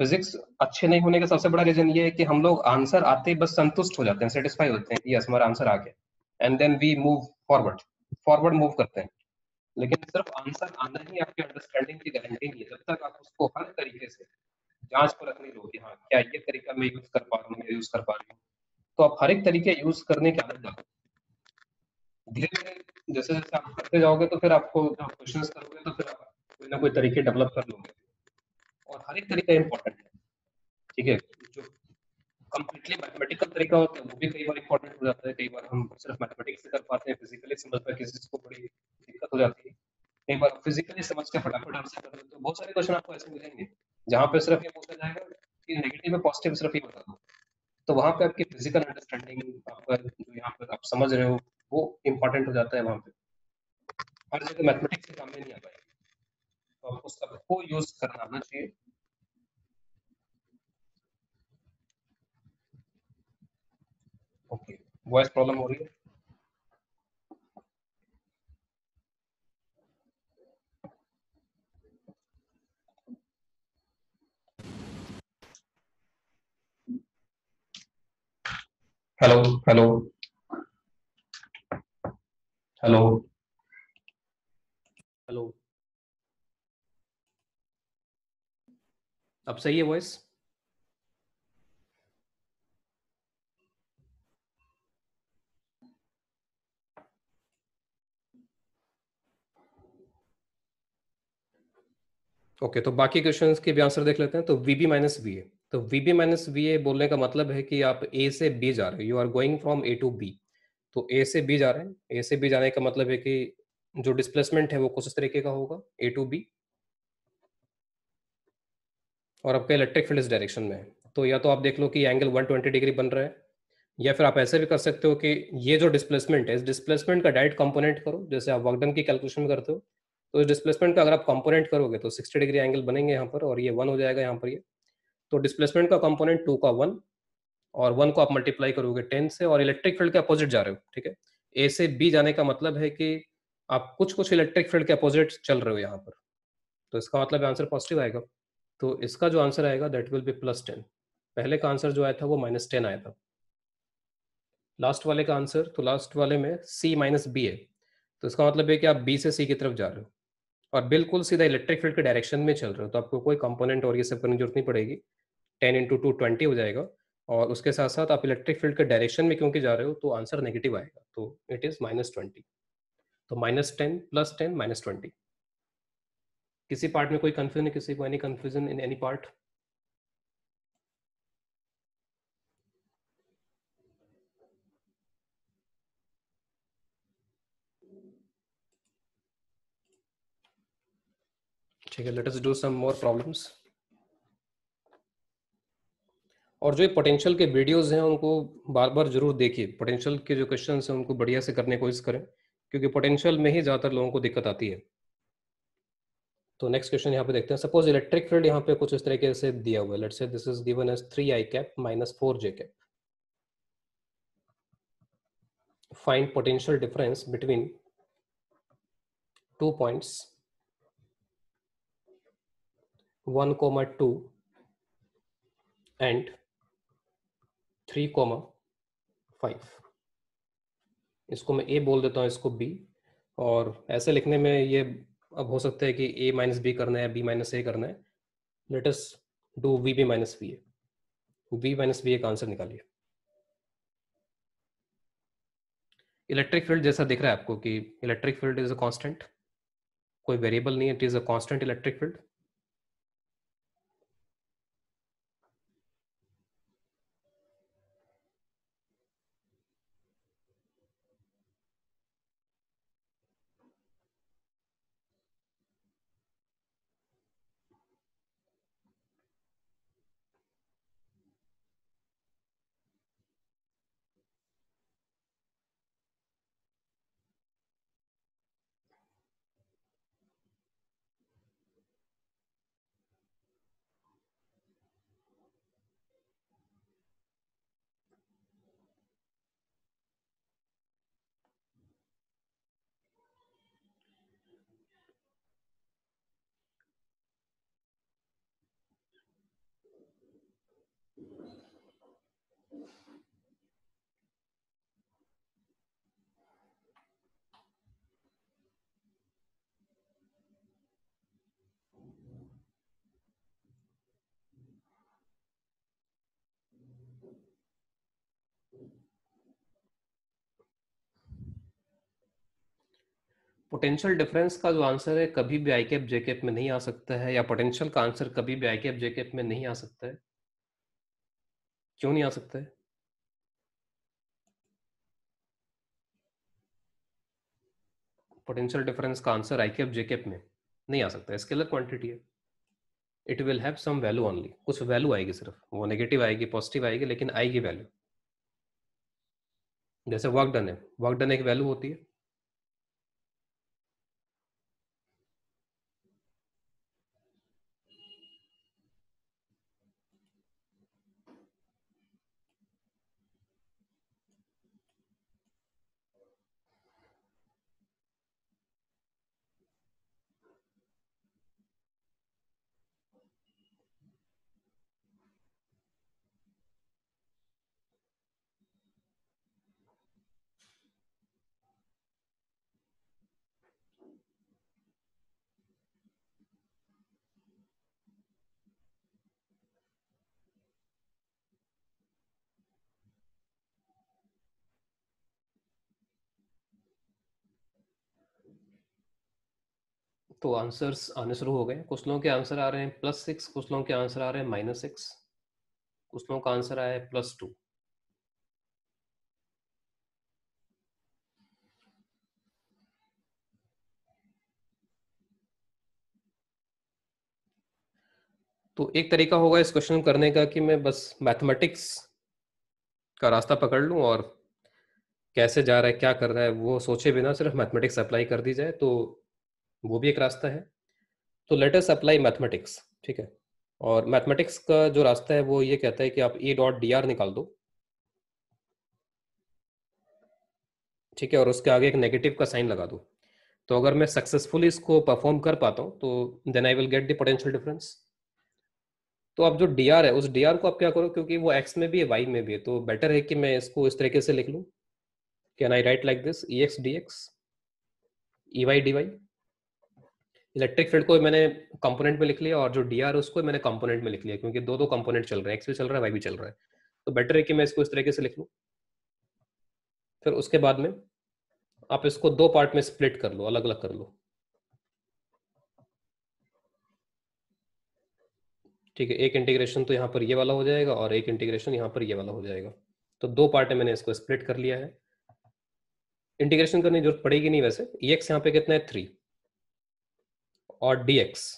फिजिक्स अच्छे नहीं होने का सबसे बड़ा रीजन ये है कि हम लोग आंसर आते ही बस संतुष्ट हो जाते हैं सेटिस्फाई होते हैं यस हमारा आंसर आ गया। And then we move forward forward move करते हैं। लेकिन सिर्फ़ आंसर आना ही आपके अंडरस्टैंडिंग की गारंटी नहीं है। जब तक आप उसको हर तरीके से जाँच पर रखनी लो कि हाँ क्या ये तरीका मैं यूज़ कर पा रहा हूँ यूज़ कर पा रही हूँ तो आप हर एक तरीके यूज़ करने की आदत डालो। धीरे धीरे जैसे जैसे आप करते जाओगे तो फिर आपको क्वेश्चन करोगे तो फिर आप कोई ना कोई तरीके डेवलप कर लोगे। और हर एक तरीका इंपॉर्टेंट है। ठीक है? जो कम्प्लीटली मैथमेटिकल तरीका होता है, वो भी कई बार इंपॉर्टेंट हो जाता है। कई बार हम सिर्फ़ मैथमेटिक्स से कर पाते हैं फिजिकली समझ में किसी को बड़ी दिक्कत हो जाती है। कई बार फिजिकली समझ के फटाफट आंसर कर तो बहुत सारे क्वेश्चन आपको ऐसे मिलेंगे, जहाँ पे सिर्फ़ ये पूछा जाएगा कि नेगेटिव में पॉजिटिव सिर्फ़ ये बता दो। तो वहाँ पे आपकी फ़िज़िकल अंडरस्टैंडिंग आपका जो यहाँ पे आप समझ रहे हो, वो इम्पोर्टेंट हो जाता है वहाँ पे। हर जगह मैथमेटिक्स के काम में नहीं आ पाएगा। तो आपको सबको यूज़ करना चाहिए। ओके वॉइस प्रॉब्लम हो रही है। हेलो हेलो हेलो हेलो अब सही है वॉइस ओके तो बाकी क्वेश्चंस के भी आंसर देख लेते हैं। तो वीबी माइनस वी ए तो वीबी माइनस वी ए बोलने का मतलब है कि आप ए से बी जा रहे हो। You are going from A to B तो ए से बी जा रहे हैं। ए से बी जाने का मतलब है कि जो डिस्प्लेसमेंट है वो कुछ इस तरीके का होगा। ए टू बी और आपका इलेक्ट्रिक फ़ील्ड इस डायरेक्शन में है। तो या तो आप देख लो कि एंगल 120 डिग्री बन रहा है, या फिर आप ऐसे भी कर सकते हो कि ये जो डिस्प्लेसमेंट है, इस डिस्प्लेसमेंट का डायरेक्ट कंपोनेंट करो, जैसे आप वर्कडन की कैलकुलेशन करते हो तो इस डिस्प्लेसमेंट का अगर आप कंपोनेंट करोगे तो 60 डिग्री एंगल बनेंगे यहाँ पर और ये वन हो जाएगा यहाँ पर ये। तो डिस्प्लेसमेंट का कंपोनेंट टू का वन और वन को आप मल्टीप्लाई करोगे टेन से और इलेक्ट्रिक फ़ील्ड के अपोजिट जा रहे हो, ठीक है? ए से बी जाने का मतलब है कि आप कुछ कुछ इलेक्ट्रिक फ़ील्ड के अपोजिट चल रहे हो यहाँ पर। तो इसका मतलब आंसर पॉजिटिव आएगा। तो इसका जो आंसर आएगा that will be plus ten पहले का आंसर जो आया था, वो माइनस टेन आया था। लास्ट वाले का आंसर तो लास्ट वाले में सी माइनस बी है। तो इसका मतलब है कि आप बी से सी की तरफ़ जा रहे हो। और बिल्कुल सीधा इलेक्ट्रिक फ़ील्ड के डायरेक्शन में चल रहे हो तो आपको कोई कंपोनेंट और ये सब करने की ज़रूरत नहीं पड़ेगी। टेन इंटू टू ट्वेंटी हो जाएगा। और उसके साथ साथ आप इलेक्ट्रिक फ़ील्ड के डायरेक्शन में क्योंकि जा रहे हो तो आंसर नेगेटिव आएगा। तो इट इज़ माइनस ट्वेंटी तो minus ten plus ten minus twenty किसी पार्ट में कोई कंफ्यूजन है किसी को any confusion in any part ठीक है let us do some more problems और जो पोटेंशियल के वीडियोस हैं, उनको बार बार ज़रूर देखिए। पोटेंशियल के जो क्वेश्चन हैं, उनको बढ़िया से करने की कोशिश करें, क्योंकि पोटेंशियल में ही ज़्यादातर लोगों को दिक्कत आती है। तो नेक्स्ट क्वेश्चन यहाँ पे देखते हैं। सपोज़ इलेक्ट्रिक फ़ील्ड यहाँ पे कुछ इस तरीके से दिया हुआ है। Let's say this is given as three I cap minus four J cap find potential difference between two points one comma two and three comma five इसको मैं ए बोल देता हूँ, इसको बी और ऐसे लिखने में ये अब हो सकता है कि ए माइनस बी करना है बी माइनस ए करना है। Let us do V B minus V A V minus V A का आंसर निकालिए। इलेक्ट्रिक फ़ील्ड जैसा दिख रहा है आपको कि electric field is a constant कोई वेरिएबल नहीं है it is a constant electric field potential difference का जो आंसर है, कभी भी आई कैप जे कैप में नहीं आ सकता है, या पोटेंशियल का आंसर कभी भी आई कैप जे कैप में नहीं आ सकता है। क्यों नहीं आ सकता? है पोटेंशियल डिफरेंस का answer I cap J cap में नहीं आ सकता। स्केलर क्वांटिटी है। It will have some value only कुछ वैल्यू आएगी सिर्फ़। वो नेगेटिव आएगी पॉजिटिव आएगी, लेकिन आएगी वैल्यू जैसे वर्क डन है। वर्क डन एक वैल्यू होती है। तो आंसर्स आने शुरू हो गए। कुछ लोगों के आंसर आ रहे हैं प्लस सिक्स कुछ लोगों के आंसर आ रहे हैं माइनस सिक्स कुछ लोगों का आंसर आया है प्लस टू तो एक तरीका होगा इस क्वेश्चन करने का कि मैं बस मैथमेटिक्स का रास्ता पकड़ लूँ और कैसे जा रहा है, क्या कर रहा है, वो सोचे बिना सिर्फ़ मैथमेटिक्स अप्लाई कर दी जाए तो वो भी एक रास्ता है। तो लेटेस्ट अप्लाई मैथमेटिक्स ठीक है? और मैथमेटिक्स का जो रास्ता है, वो ये कहता है कि आप ए डॉट डी आर निकाल दो। ठीक है? और उसके आगे एक नेगेटिव का साइन लगा दो। तो अगर मैं सक्सेसफुली इसको परफॉर्म कर पाता हूँ तो then I will get the potential difference तो आप जो डी आर है, उस डी आर को आप क्या करो? क्योंकि वो एक्स में भी है वाई में भी है तो बेटर है कि मैं इसको इस तरीके से लिख लूँ। Can I write like this E X D X E Y D Y electric field को मैंने कंपोनेंट में लिख लिया और जो डी आर उसको मैंने कंपोनेंट में लिख लिया, क्योंकि दो दो कंपोनेंट चल रहे हैं एक्स भी चल रहा है, वाई भी चल रहा है। तो बेटर है कि मैं इसको इस तरीके से लिख लूँ। फिर उसके बाद में आप इसको दो पार्ट में स्प्लिट कर लो अलग अलग कर लो। ठीक है, एक इंटीग्रेशन तो यहाँ पर ये वाला हो जाएगा और एक इंटीग्रेशन यहाँ पर ये वाला हो जाएगा। तो दो पार्ट में मैंने इसको स्प्लिट कर लिया है। इंटीग्रेशन करने की ज़रूरत पड़ेगी नहीं वैसे। ई एक्स यहाँ पे कितना है? थ्री और डी एक्स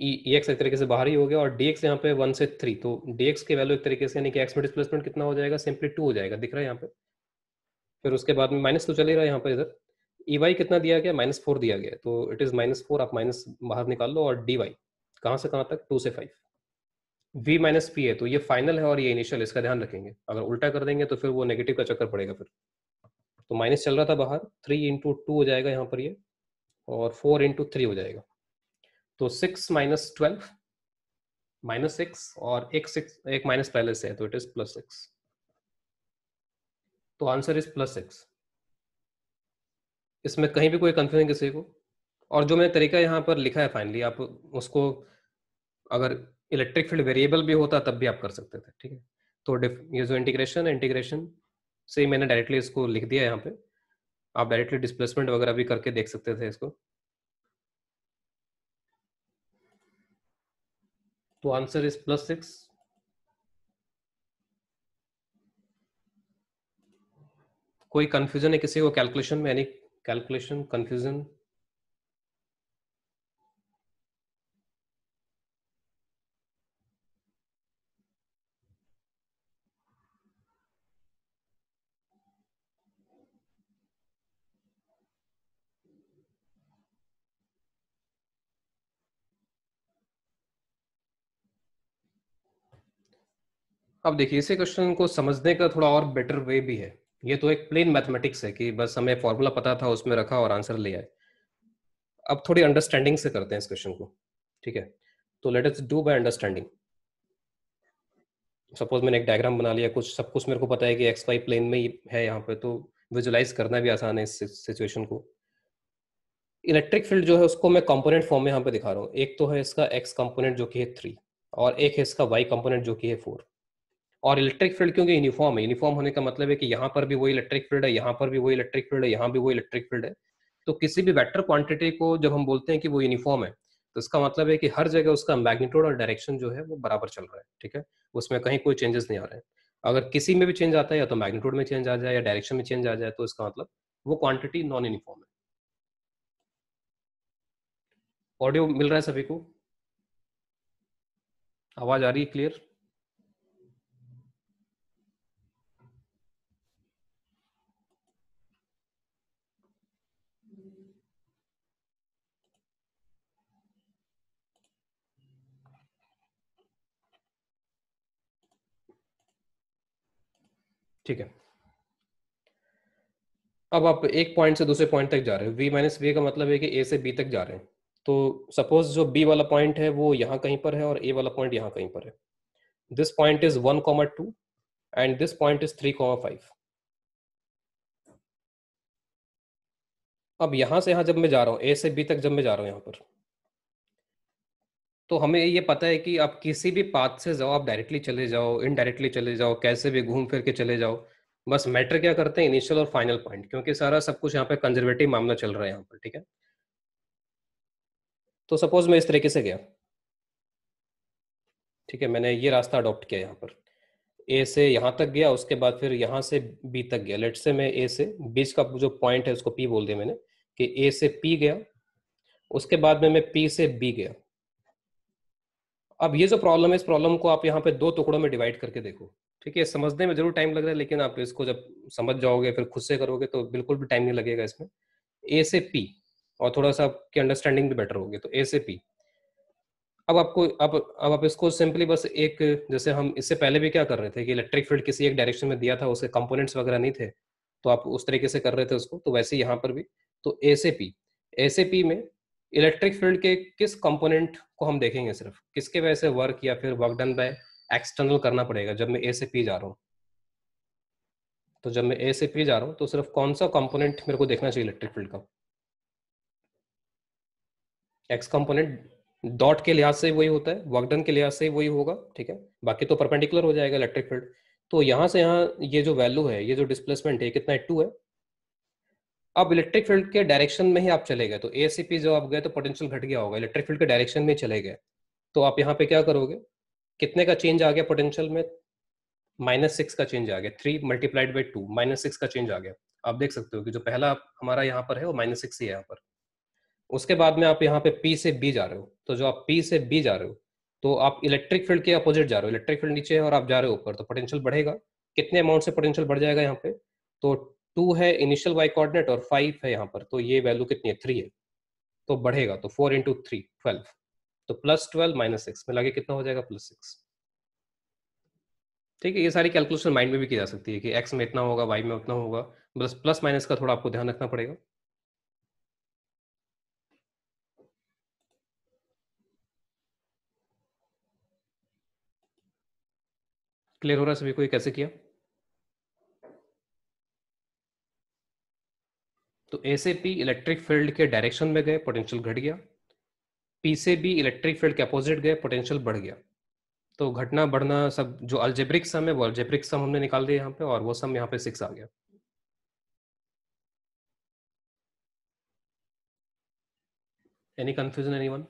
एक्स एक तरीके से बाहर ही हो गया और डी एक्स यहाँ पे वन से थ्री तो डी एक्स के वैल्यू एक तरीके से कि एक्स में डिस्प्लेसमेंट कितना हो जाएगा? सिंपली टू हो जाएगा, दिख रहा है यहाँ पे। फिर उसके बाद में माइनस तो चल ही रहा है यहाँ पे इधर। ई वाई कितना दिया गया? माइनस फोर दिया गया तो इट इज़ माइनस फोर आप माइनस बाहर निकाल लो और डी वाई कहाँ से, कहाँ तक? टू से फाइव v माइनस पी है तो ये फाइनल है और ये इनिशियल इसका ध्यान रखेंगे। अगर उल्टा कर देंगे तो फिर वो नेगेटिव का चक्कर पड़ेगा फिर। तो माइनस चल रहा था बाहर थ्री इंटू टू हो जाएगा यहाँ पर ये। और फोर इंटू थ्री हो जाएगा। तो six minus twelve minus six और एक सिक्स एक माइनस पहले से है तो इट इज़ प्लस सिक्स तो आंसर इज़ प्लस सिक्स इसमें कहीं भी कोई कंफ्यूजन किसी को। और जो मैंने तरीका यहाँ पर लिखा है फाइनली आप उसको अगर इलेक्ट्रिक फ़ील्ड वेरिएबल भी होता, तब भी आप कर सकते थे, ठीक है? तो ये जो इंटीग्रेशन इंटीग्रेशन से मैंने डायरेक्टली इसको लिख दिया यहाँ पे। आप डायरेक्टली डिस्प्लेसमेंट वगैरह भी करके देख सकते थे इसको। तो आंसर इज़ प्लस सिक्स कोई कंफ्यूजन है किसी को कैलकुलेशन में? एनी कैलकुलेशन कंफ्यूजन अब देखिए, इसे क्वेश्चन को समझने का थोड़ा और बेटर वे भी है। ये तो एक प्लेन मैथमेटिक्स है कि बस हमें फॉर्मूला पता था, उसमें रखा और आंसर ले आए। अब थोड़ी अंडरस्टैंडिंग से करते हैं इस क्वेश्चन को, ठीक है? तो let us do by understanding suppose मैंने एक डायग्राम बना लिया, कुछ सब कुछ मेरे को पता है कि एक्स वाई प्लेन में ही है यहाँ पे तो विजुलाइज करना भी आसान है इस सिचुएशन को। इलेक्ट्रिक फ़ील्ड जो है, उसको मैं कंपोनेंट फॉर्म में यहाँ पे दिखा रहा हूँ। एक तो है इसका एक्स कंपोनेंट जो कि है थ्री और एक है इसका वाई कंपोनेंट जो कि है फोर और इलेक्ट्रिक फ़ील्ड क्योंकि यूनिफॉर्म है? यूनिफॉर्म होने का मतलब है कि यहाँ पर भी वही इलेक्ट्रिक फ़ील्ड है, यहाँ पर भी वही इलेक्ट्रिक फ़ील्ड है, यहाँ भी वही इलेक्ट्रिक फ़ील्ड है। तो किसी भी वेक्टर क्वांटिटी को जब हम बोलते हैं कि वो यूनिफॉर्म है तो इसका मतलब है कि हर जगह उसका मैग्नीट्यूड और डायरेक्शन जो है वो बराबर चल रहा है, ठीक है? उसमें कहीं कोई चेंजेस नहीं आ रहे हैं। अगर किसी में भी चेंज आता है या तो मैग्नीट्यूड में चेंज आ जाए या डायरेक्शन में चेंज आ जाए तो इसका मतलब वो क्वांटिटी नॉन यूनिफॉर्म है। ऑडियो मिल रहा है सभी को? आवाज़ आ रही है क्लियर ठीक है। अब आप एक पॉइंट से दूसरे पॉइंट तक जा रहे हो। वी माइनस वी का मतलब है कि ए से बी तक जा रहे हैं। तो सपोज़ जो बी वाला पॉइंट है, वो यहाँ कहीं पर है और ए वाला पॉइंट यहाँ कहीं पर है। This point is one comma two and this point is three comma five अब यहाँ से यहाँ जब मैं जा रहा हूँ ए से बी तक जब मैं जा रहा हूँ यहाँ पर तो हमें ये पता है कि आप किसी भी पाथ से जाओ, आप डायरेक्टली चले जाओ इनडायरेक्टली चले जाओ, कैसे भी घूम फिर के चले जाओ, बस मैटर क्या करते हैं इनिशियल और फाइनल पॉइंट क्योंकि सारा सब कुछ यहाँ पे कंजर्वेटिव मामला चल रहा है यहाँ पर, ठीक है? तो सपोज़ मैं इस तरीके से गया। ठीक है, मैंने ये रास्ता अडॉप्ट किया यहाँ पर। ए से यहाँ तक गया, उसके बाद फिर यहाँ से बी तक गया। लेट से मैं ए से, बीच का जो पॉइंट है उसको पी बोल दिया मैंने, कि ए से पी गया, उसके बाद में मैं पी से बी गया। अब ये जो प्रॉब्लम है, इस प्रॉब्लम को आप यहाँ पे दो टुकड़ों में डिवाइड करके देखो। ठीक है, समझने में ज़रूर टाइम लग रहा है, लेकिन आप इसको जब समझ जाओगे, फिर खुद से करोगे तो बिल्कुल भी टाइम नहीं लगेगा इसमें। ए से पी और थोड़ा सा आपकी अंडरस्टैंडिंग भी बेटर होगी तो ए से पी अब आपको, अब अब आप इसको सिंपली बस एक, जैसे हम इससे पहले भी क्या कर रहे थे कि इलेक्ट्रिक फ़ील्ड किसी एक डायरेक्शन में दिया था, उसके कंपोनेंट्स वगैरह नहीं थे तो आप उस तरीके से कर रहे थे उसको तो वैसे यहाँ पर भी। तो ए से पी ए से पी में इलेक्ट्रिक फ़ील्ड के किस कंपोनेंट को हम देखेंगे सिर्फ़? किसके वजह से वर्क या फिर वर्क डन बाय एक्सटर्नल करना पड़ेगा? जब मैं ए से पी जा रहा हूँ। तो जब मैं ए से पी जा रहा हूँ तो सिर्फ़ कौन सा कंपोनेंट मेरे को देखना चाहिए इलेक्ट्रिक फ़ील्ड का? एक्स कंपोनेंट डॉट के लिहाज से वही होता है वर्क डन के लिहाज से वही होगा, ठीक है? बाकी तो परपेंडिकुलर हो जाएगा इलेक्ट्रिक फ़ील्ड तो यहाँ से यहाँ ये जो वैल्यू है, ये जो डिस्प्लेसमेंट है कितना टू है। अब इलेक्ट्रिक फ़ील्ड के डायरेक्शन में ही आप चले गए तो एसीपी जो आप गए तो पोटेंशियल घट गया होगा इलेक्ट्रिक फ़ील्ड के डायरेक्शन में चले गए। तो आप यहाँ पे क्या करोगे? कितने का चेंज आ गया पोटेंशियल में? माइनस सिक्स का चेंज आ गया। Three multiplied by two minus six का चेंज आ गया। आप देख सकते हो कि जो पहला हमारा यहाँ पर है, वो माइनस सिक्स ही है यहाँ पर। उसके बाद में आप यहाँ पे पी से बी जा रहे हो। तो जो आप पी से बी जा रहे हो तो आप इलेक्ट्रिक फ़ील्ड के अपोजिट जा रहे हो। इलेक्ट्रिक फ़ील्ड नीचे है और आप जा रहे हो ऊपर तो पोटेंशियल बढ़ेगा। कितने अमाउंट से पोटेंशियल बढ़ जाएगा यहाँ पे? तो टू है इनिशियल वाई कोऑर्डिनेट और फाइव है यहाँ पर तो ये वैल्यू कितनी है? थ्री है। तो बढ़ेगा तो फोर इंटू थ्री ट्वेल्व तो प्लस ट्वेल्व माइनस सिक्स मिला के कितना हो जाएगा? प्लस सिक्स ठीक है, ये सारी कैलकुलेशन माइंड में भी की जा सकती है कि एक्स में इतना होगा वाई में उतना होगा। बस प्लस माइनस का थोड़ा आपको ध्यान रखना पड़ेगा। क्लियर हो रहा है सभी को ये कैसे किया? तो ए से पी इलेक्ट्रिक फ़ील्ड के डायरेक्शन में गए पोटेंशियल घट गया। पी से बी इलेक्ट्रिक फ़ील्ड के अपोजिट गए पोटेंशियल बढ़ गया। तो घटना बढ़ना सब, जो अल्जेब्रिक सम है, वो अल्जेब्रिक सम हमने निकाल दिया यहाँ पे और वो सम यहाँ पे सिक्स आ गया। एनी कंफ्यूजन एनीवन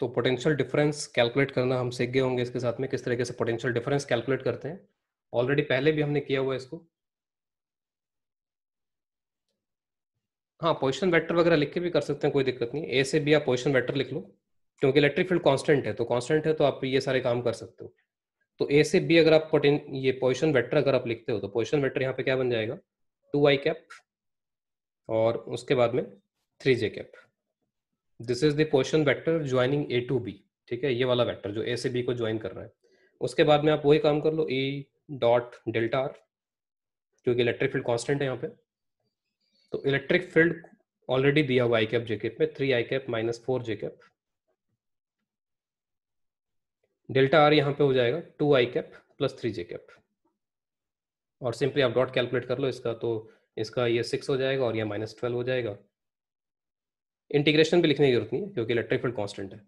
तो पोटेंशियल डिफरेंस कैलकुलेट करना, हम सीख गए होंगे इसके साथ में किस तरीके से पोटेंशियल डिफरेंस कैलकुलेट करते हैं। ऑलरेडी पहले भी हमने किया हुआ है इसको। हाँ पोजिशन वेक्टर वगैरह लिख के भी कर सकते हैं, कोई दिक्कत नहीं। ए से भी आप पोजिशन वेक्टर लिख लो, क्योंकि इलेक्ट्रिक फ़ील्ड कांस्टेंट है तो कांस्टेंट है तो आप ये सारे काम कर सकते हो। तो ए से बी अगर आप पोटें ये पोजिशन वेक्टर अगर आप लिखते हो तो पोजिशन वेक्टर यहाँ पे क्या बन जाएगा? टू आई कैप और उसके बाद में three J cap this is the position vector joining A to B ठीक है? ये वाला वेक्टर जो ए से बी को ज्वाइन कर रहा है। उसके बाद में आप वही काम कर लो ए डॉट डेल्टा आर क्योंकि इलेक्ट्रिक फ़ील्ड कांस्टेंट है यहाँ पे। तो इलेक्ट्रिक फ़ील्ड ऑलरेडी दिया हुआ आई कैप जे कैप में three I cap minus four J cap delta R यहाँ पे हो जाएगा two I cap plus three J cap और सिंपली आप डॉट कैलकुलेट कर लो, इसका तो इसका ये सिक्स हो जाएगा और ये माइनस ट्वेल्व हो जाएगा। इंटीग्रेशन भी लिखने की ज़रूरत नहीं है, क्योंकि इलेक्ट्रिक फ़ील्ड कॉन्स्टेंट है।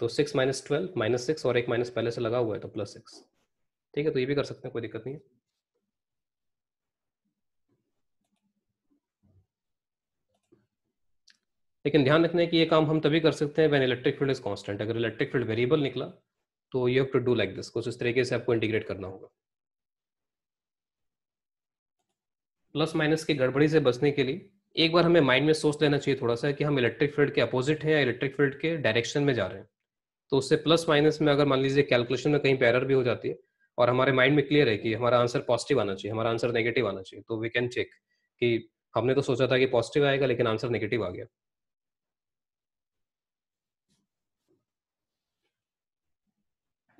तो six minus twelve minus six और एक माइनस पहले से लगा हुआ है तो प्लस सिक्स ठीक है तो ये भी कर सकते हैं, कोई दिक्कत नहीं है। लेकिन ध्यान रखना है कि ये काम हम तभी कर सकते हैं when electric field is constant अगर इलेक्ट्रिक फ़ील्ड वेरिएबल निकला तो you have to do like this कुछ इस तरीके से आपको इंटीग्रेट करना होगा। प्लस माइनस की गड़बड़ी से बचने के लिए एक बार हमें माइंड में सोच लेना चाहिए थोड़ा सा कि हम इलेक्ट्रिक फ़ील्ड के अपोजिट हैं या इलेक्ट्रिक फ़ील्ड के डायरेक्शन में जा रहे हैं। तो उससे प्लस माइनस में अगर मान लीजिए कैलकुलेशन में कहीं पैरर भी हो जाती है और हमारे माइंड में क्लियर है कि हमारा आंसर पॉजिटिव आना चाहिए, हमारा आंसर नेगेटिव आना चाहिए तो वी कैन चेक कि हमने तो सोचा था कि पॉजिटिव आएगा लेकिन आंसर नेगेटिव आ गया।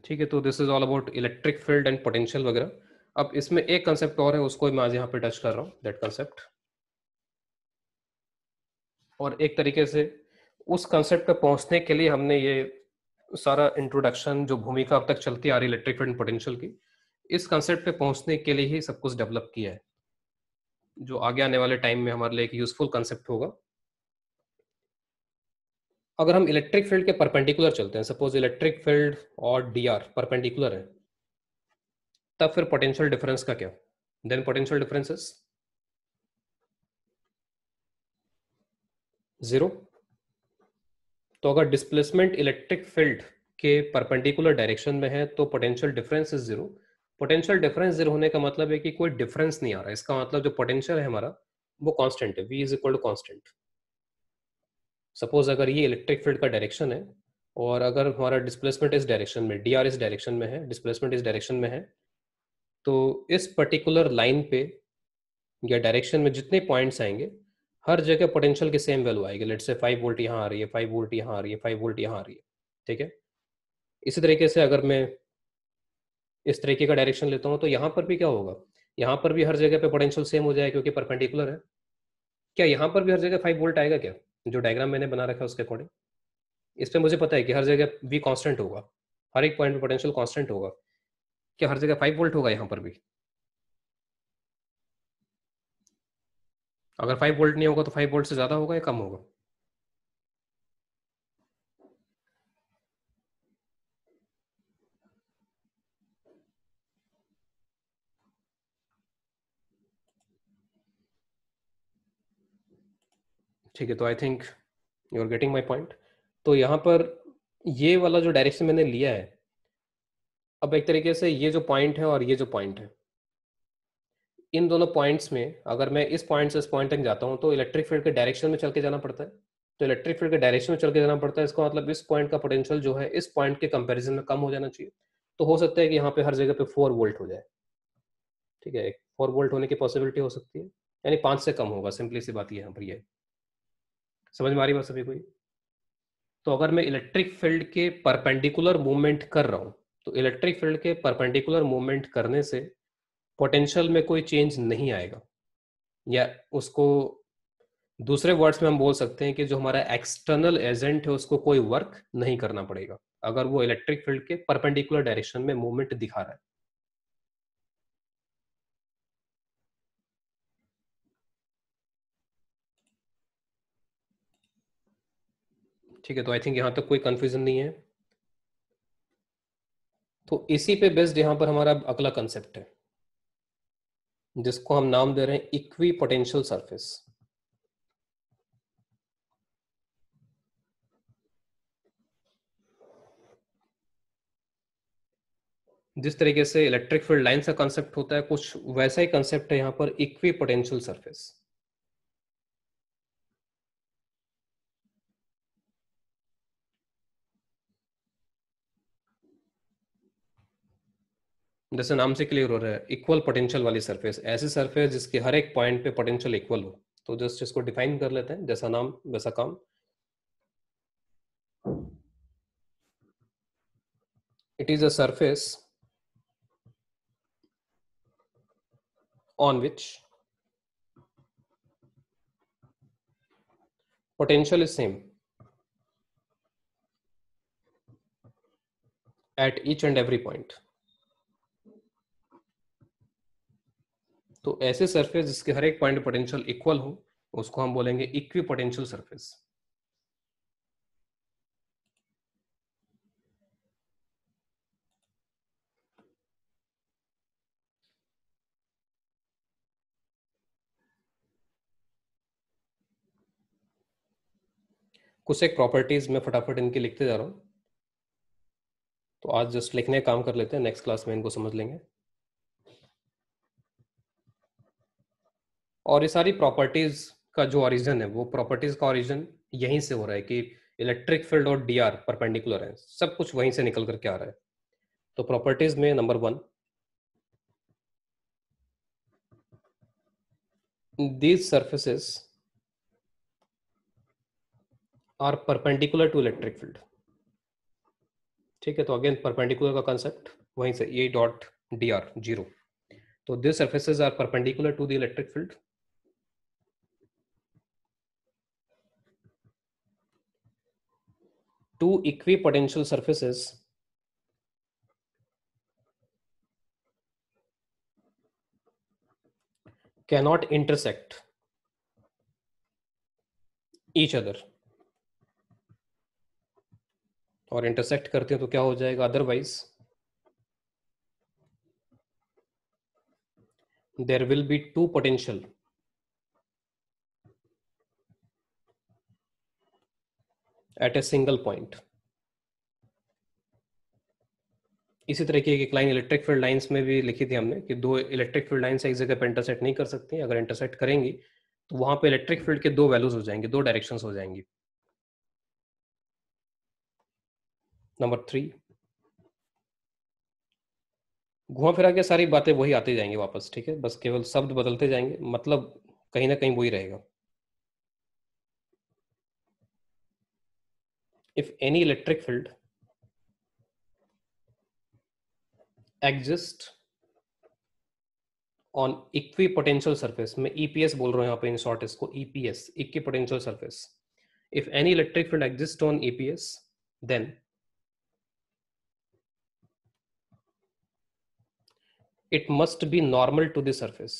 ठीक है तो this is all about electric field and potential वगैरह। अब इसमें एक कंसेप्ट और है, उसको मैं आज यहाँ पे टच कर रहा हूँ दैट कंसेप्ट और एक तरीके से उस कंसेप्ट पे पहुँचने के लिए हमने ये सारा इंट्रोडक्शन जो भूमिका अब तक चलती आ रही इलेक्ट्रिक फ़ील्ड पोटेंशियल की, इस कंसेप्ट पे पहुँचने के लिए ही सब कुछ डेवलप किया है। जो आगे आने वाले टाइम में हमारे लिए एक यूजफुल कंसेप्ट होगा। अगर हम इलेक्ट्रिक फ़ील्ड के परपेंडिकुलर चलते हैं सपोज़ इलेक्ट्रिक फ़ील्ड और डी आर परपेंडिकुलर है, तब फिर पोटेंशियल डिफरेंस का क्या? Then potential differences zero. तो अगर डिस्प्लेसमेंट इलेक्ट्रिक फ़ील्ड के परपेंडिकुलर डायरेक्शन में है तो potential difference is zero potential difference zero होने का मतलब है कि कोई डिफरेंस नहीं आ रहा इसका मतलब जो पोटेंशियल है हमारा, वो कांस्टेंट है। V is equal to constant suppose अगर ये इलेक्ट्रिक फ़ील्ड का डायरेक्शन है, और अगर हमारा डिस्प्लेसमेंट इस डायरेक्शन में डी इस डायरेक्शन में है डिस्प्लेसमेंट इस डायरेक्शन में है तो इस पर्टिकुलर लाइन पे या डायरेक्शन में जितने पॉइंट्स आएँगे हर जगह पोटेंशियल की सेम वैल्यू आएगी। लेट से फाइव वोल्ट यहाँ आ रही है फाइव वोल्ट यहाँ आ रही है फाइव वोल्ट यहाँ आ रही है, ठीक है? इसी तरीके से अगर मैं इस तरीके का डायरेक्शन लेता हूँ तो यहाँ पर भी क्या होगा? यहाँ पर भी हर जगह पे पोटेंशियल सेम हो जाएगा क्योंकि परपेंडिकुलर है। क्या यहाँ पर भी हर जगह फाइव वोल्ट आएगा क्या? जो डायग्राम मैंने बना रखा है उसके अकॉर्डिंग इस पर मुझे पता है कि हर जगह वी कांस्टेंट होगा। हर एक पॉइंट में पोटेंशियल कांस्टेंट होगा। क्या हर जगह फाइव वोल्ट होगा यहाँ पर भी? अगर फाइव वोल्ट नहीं होगा तो फाइव वोल्ट से ज़्यादा होगा या कम होगा? ठीक है तो I think you are getting my point तो यहाँ पर ये वाला जो डायरेक्शन मैंने लिया है, अब एक तरीके से ये जो पॉइंट है और ये जो पॉइंट है इन दोनों पॉइंट्स में अगर मैं इस पॉइंट से इस पॉइंट तक जाता हूँ तो इलेक्ट्रिक फ़ील्ड के डायरेक्शन में चल के जाना पड़ता है। तो इलेक्ट्रिक फ़ील्ड के डायरेक्शन में चल के जाना पड़ता है, इसका मतलब इस पॉइंट का पोटेंशियल जो है, इस पॉइंट के कंपेरिजन में कम हो जाना चाहिए। तो हो सकता है कि यहाँ पे हर जगह पे फोर वोल्ट हो जाए। ठीक है फोर वोल्ट होने की पॉसिबिलिटी हो सकती है। यानी पाँच से कम होगा सिंपली सी बात यहाँ पर यह समझ में आ रही बात सभी कोई? तो अगर मैं इलेक्ट्रिक फ़ील्ड के परपेंडिकुलर मूवमेंट कर रहा हूँ तो इलेक्ट्रिक फ़ील्ड के परपेंडिकुलर मूवमेंट करने से पोटेंशियल में कोई चेंज नहीं आएगा। या उसको दूसरे वर्ड्स में हम बोल सकते हैं कि जो हमारा एक्सटर्नल एजेंट है, उसको कोई वर्क नहीं करना पड़ेगा। अगर वो इलेक्ट्रिक फ़ील्ड के परपेंडिकुलर डायरेक्शन में मूवमेंट दिखा रहा है। ठीक है तो आई थिंक यहाँ तक तो कोई कंफ्यूजन नहीं है। तो इसी पे बेस्ड यहाँ पर हमारा अगला कंसेप्ट है। जिसको हम नाम दे रहे हैं इक्वी पोटेंशियल सर्फेस जिस तरीके से इलेक्ट्रिक फ़ील्ड लाइन का कंसेप्ट होता है, कुछ वैसा ही कंसेप्ट है यहाँ पर इक्वी पोटेंशियल सरफेस जैसे नाम से क्लियर हो रहा है इक्वल पोटेंशियल वाली सरफेस ऐसी सरफेस जिसके हर एक पॉइंट पे पोटेंशियल इक्वल हो। तो जस्ट इसको डिफाइन कर लेते हैं, जैसा नाम, वैसा काम। It is a surface on which potential is same at each and every point तो ऐसे सरफेस जिसके हर एक पॉइंट पोटेंशियल इक्वल हो, उसको हम बोलेंगे इक्वी पोटेंशियल सरफेस कुछ एक प्रॉपर्टीज़ में फटाफट इनकी लिखते जा रहा हूँ। तो आज जस्ट लिखने काम कर लेते हैं नेक्स्ट क्लास में इनको समझ लेंगे। और ये सारी प्रॉपर्टीज़ का जो ओरिजिन है, वो प्रॉपर्टीज़ का ओरिजिन यहीं से हो रहा है कि इलेक्ट्रिक फ़ील्ड और डी आर परपेंडिकुलर है, सब कुछ वहीं से निकल करके आ रहा है। तो प्रॉपर्टीज़ में number one these surfaces are perpendicular to electric field. ठीक है तो अगेन परपेंडिकुलर का कंसेप्ट वहीं से A dot D R zero तो this surfaces are perpendicular to the electric field two equipotential surfaces cannot intersect each other और intersect करते हैं तो क्या हो जाएगा otherwise there will be two potential at a single point इसी तरीके की एक लाइन इलेक्ट्रिक फ़ील्ड लाइंस में भी लिखी थी हमने कि दो इलेक्ट्रिक फ़ील्ड लाइंस एक जगह पर इंटरसेक्ट नहीं कर सकती, अगर इंटरसेक्ट करेंगी तो वहाँ पे इलेक्ट्रिक फ़ील्ड के दो वैल्यूज़ हो जाएँगे, दो डायरेक्शंस हो जाएँगी। नंबर थ्री घुमा फिरा के सारी बातें वही आती जाएँगी वापस, ठीक है? बस केवल शब्द बदलते जाएँगे मतलब कहीं ना कहीं वही रहेगा। if any electric field exists on equipotential surface मैं EPS बोल रहा हूं यहाँ पे इन शॉर्ट इसको EPS equipotential surface if any electric field exists on EPS then it must be normal to the surface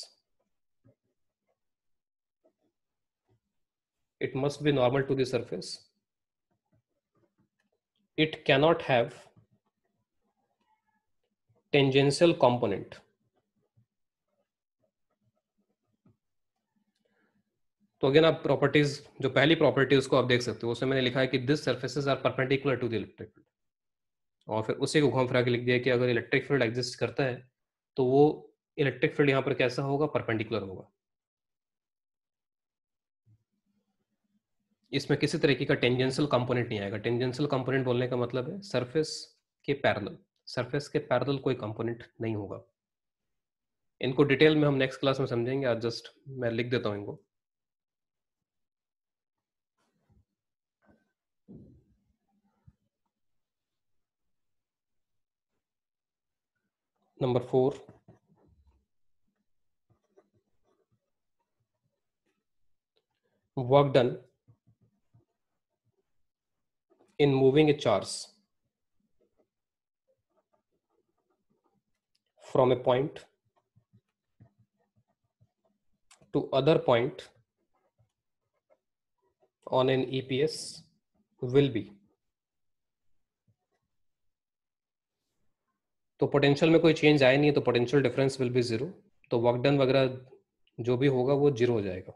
it must be normal to the surface It cannot have tangential component. तो again आप properties जो पहली property उसको आप देख सकते हो, उसमें मैंने लिखा है कि this surfaces are perpendicular to the electric field और फिर उसी को घूम फिरा के लिख दिया कि अगर इलेक्ट्रिक फ़ील्ड एग्जिस्ट करता है तो वो इलेक्ट्रिक फ़ील्ड यहाँ पर कैसा होगा? परपेंडिकुलर होगा। इसमें किसी तरीके का टेंजेंशियल कंपोनेंट नहीं आएगा। टेंजेंशियल कंपोनेंट बोलने का मतलब है सरफेस के पैरेलल सरफेस के पैरेलल कोई कंपोनेंट नहीं होगा। इनको डिटेल में हम नेक्स्ट क्लास में समझेंगे। आज जस्ट मैं लिख देता हूँ इनको। Number four work done in moving a charge from a point to other point on an EPS will be. तो पोटेंशियल में कोई चेंज आया नहीं है तो potential difference will be zero तो वर्क डन वगैरह जो भी होगा वो ज़ीरो हो जाएगा।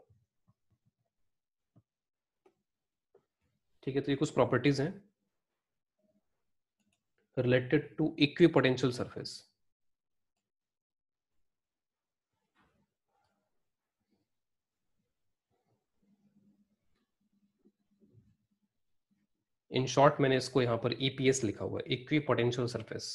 ठीक है तो ये कुछ प्रॉपर्टीज़ हैं। Related to equipotential surface in short मैंने इसको यहाँ पर ईपीएस लिखा हुआ है इक्वी पोटेंशियल सरफेस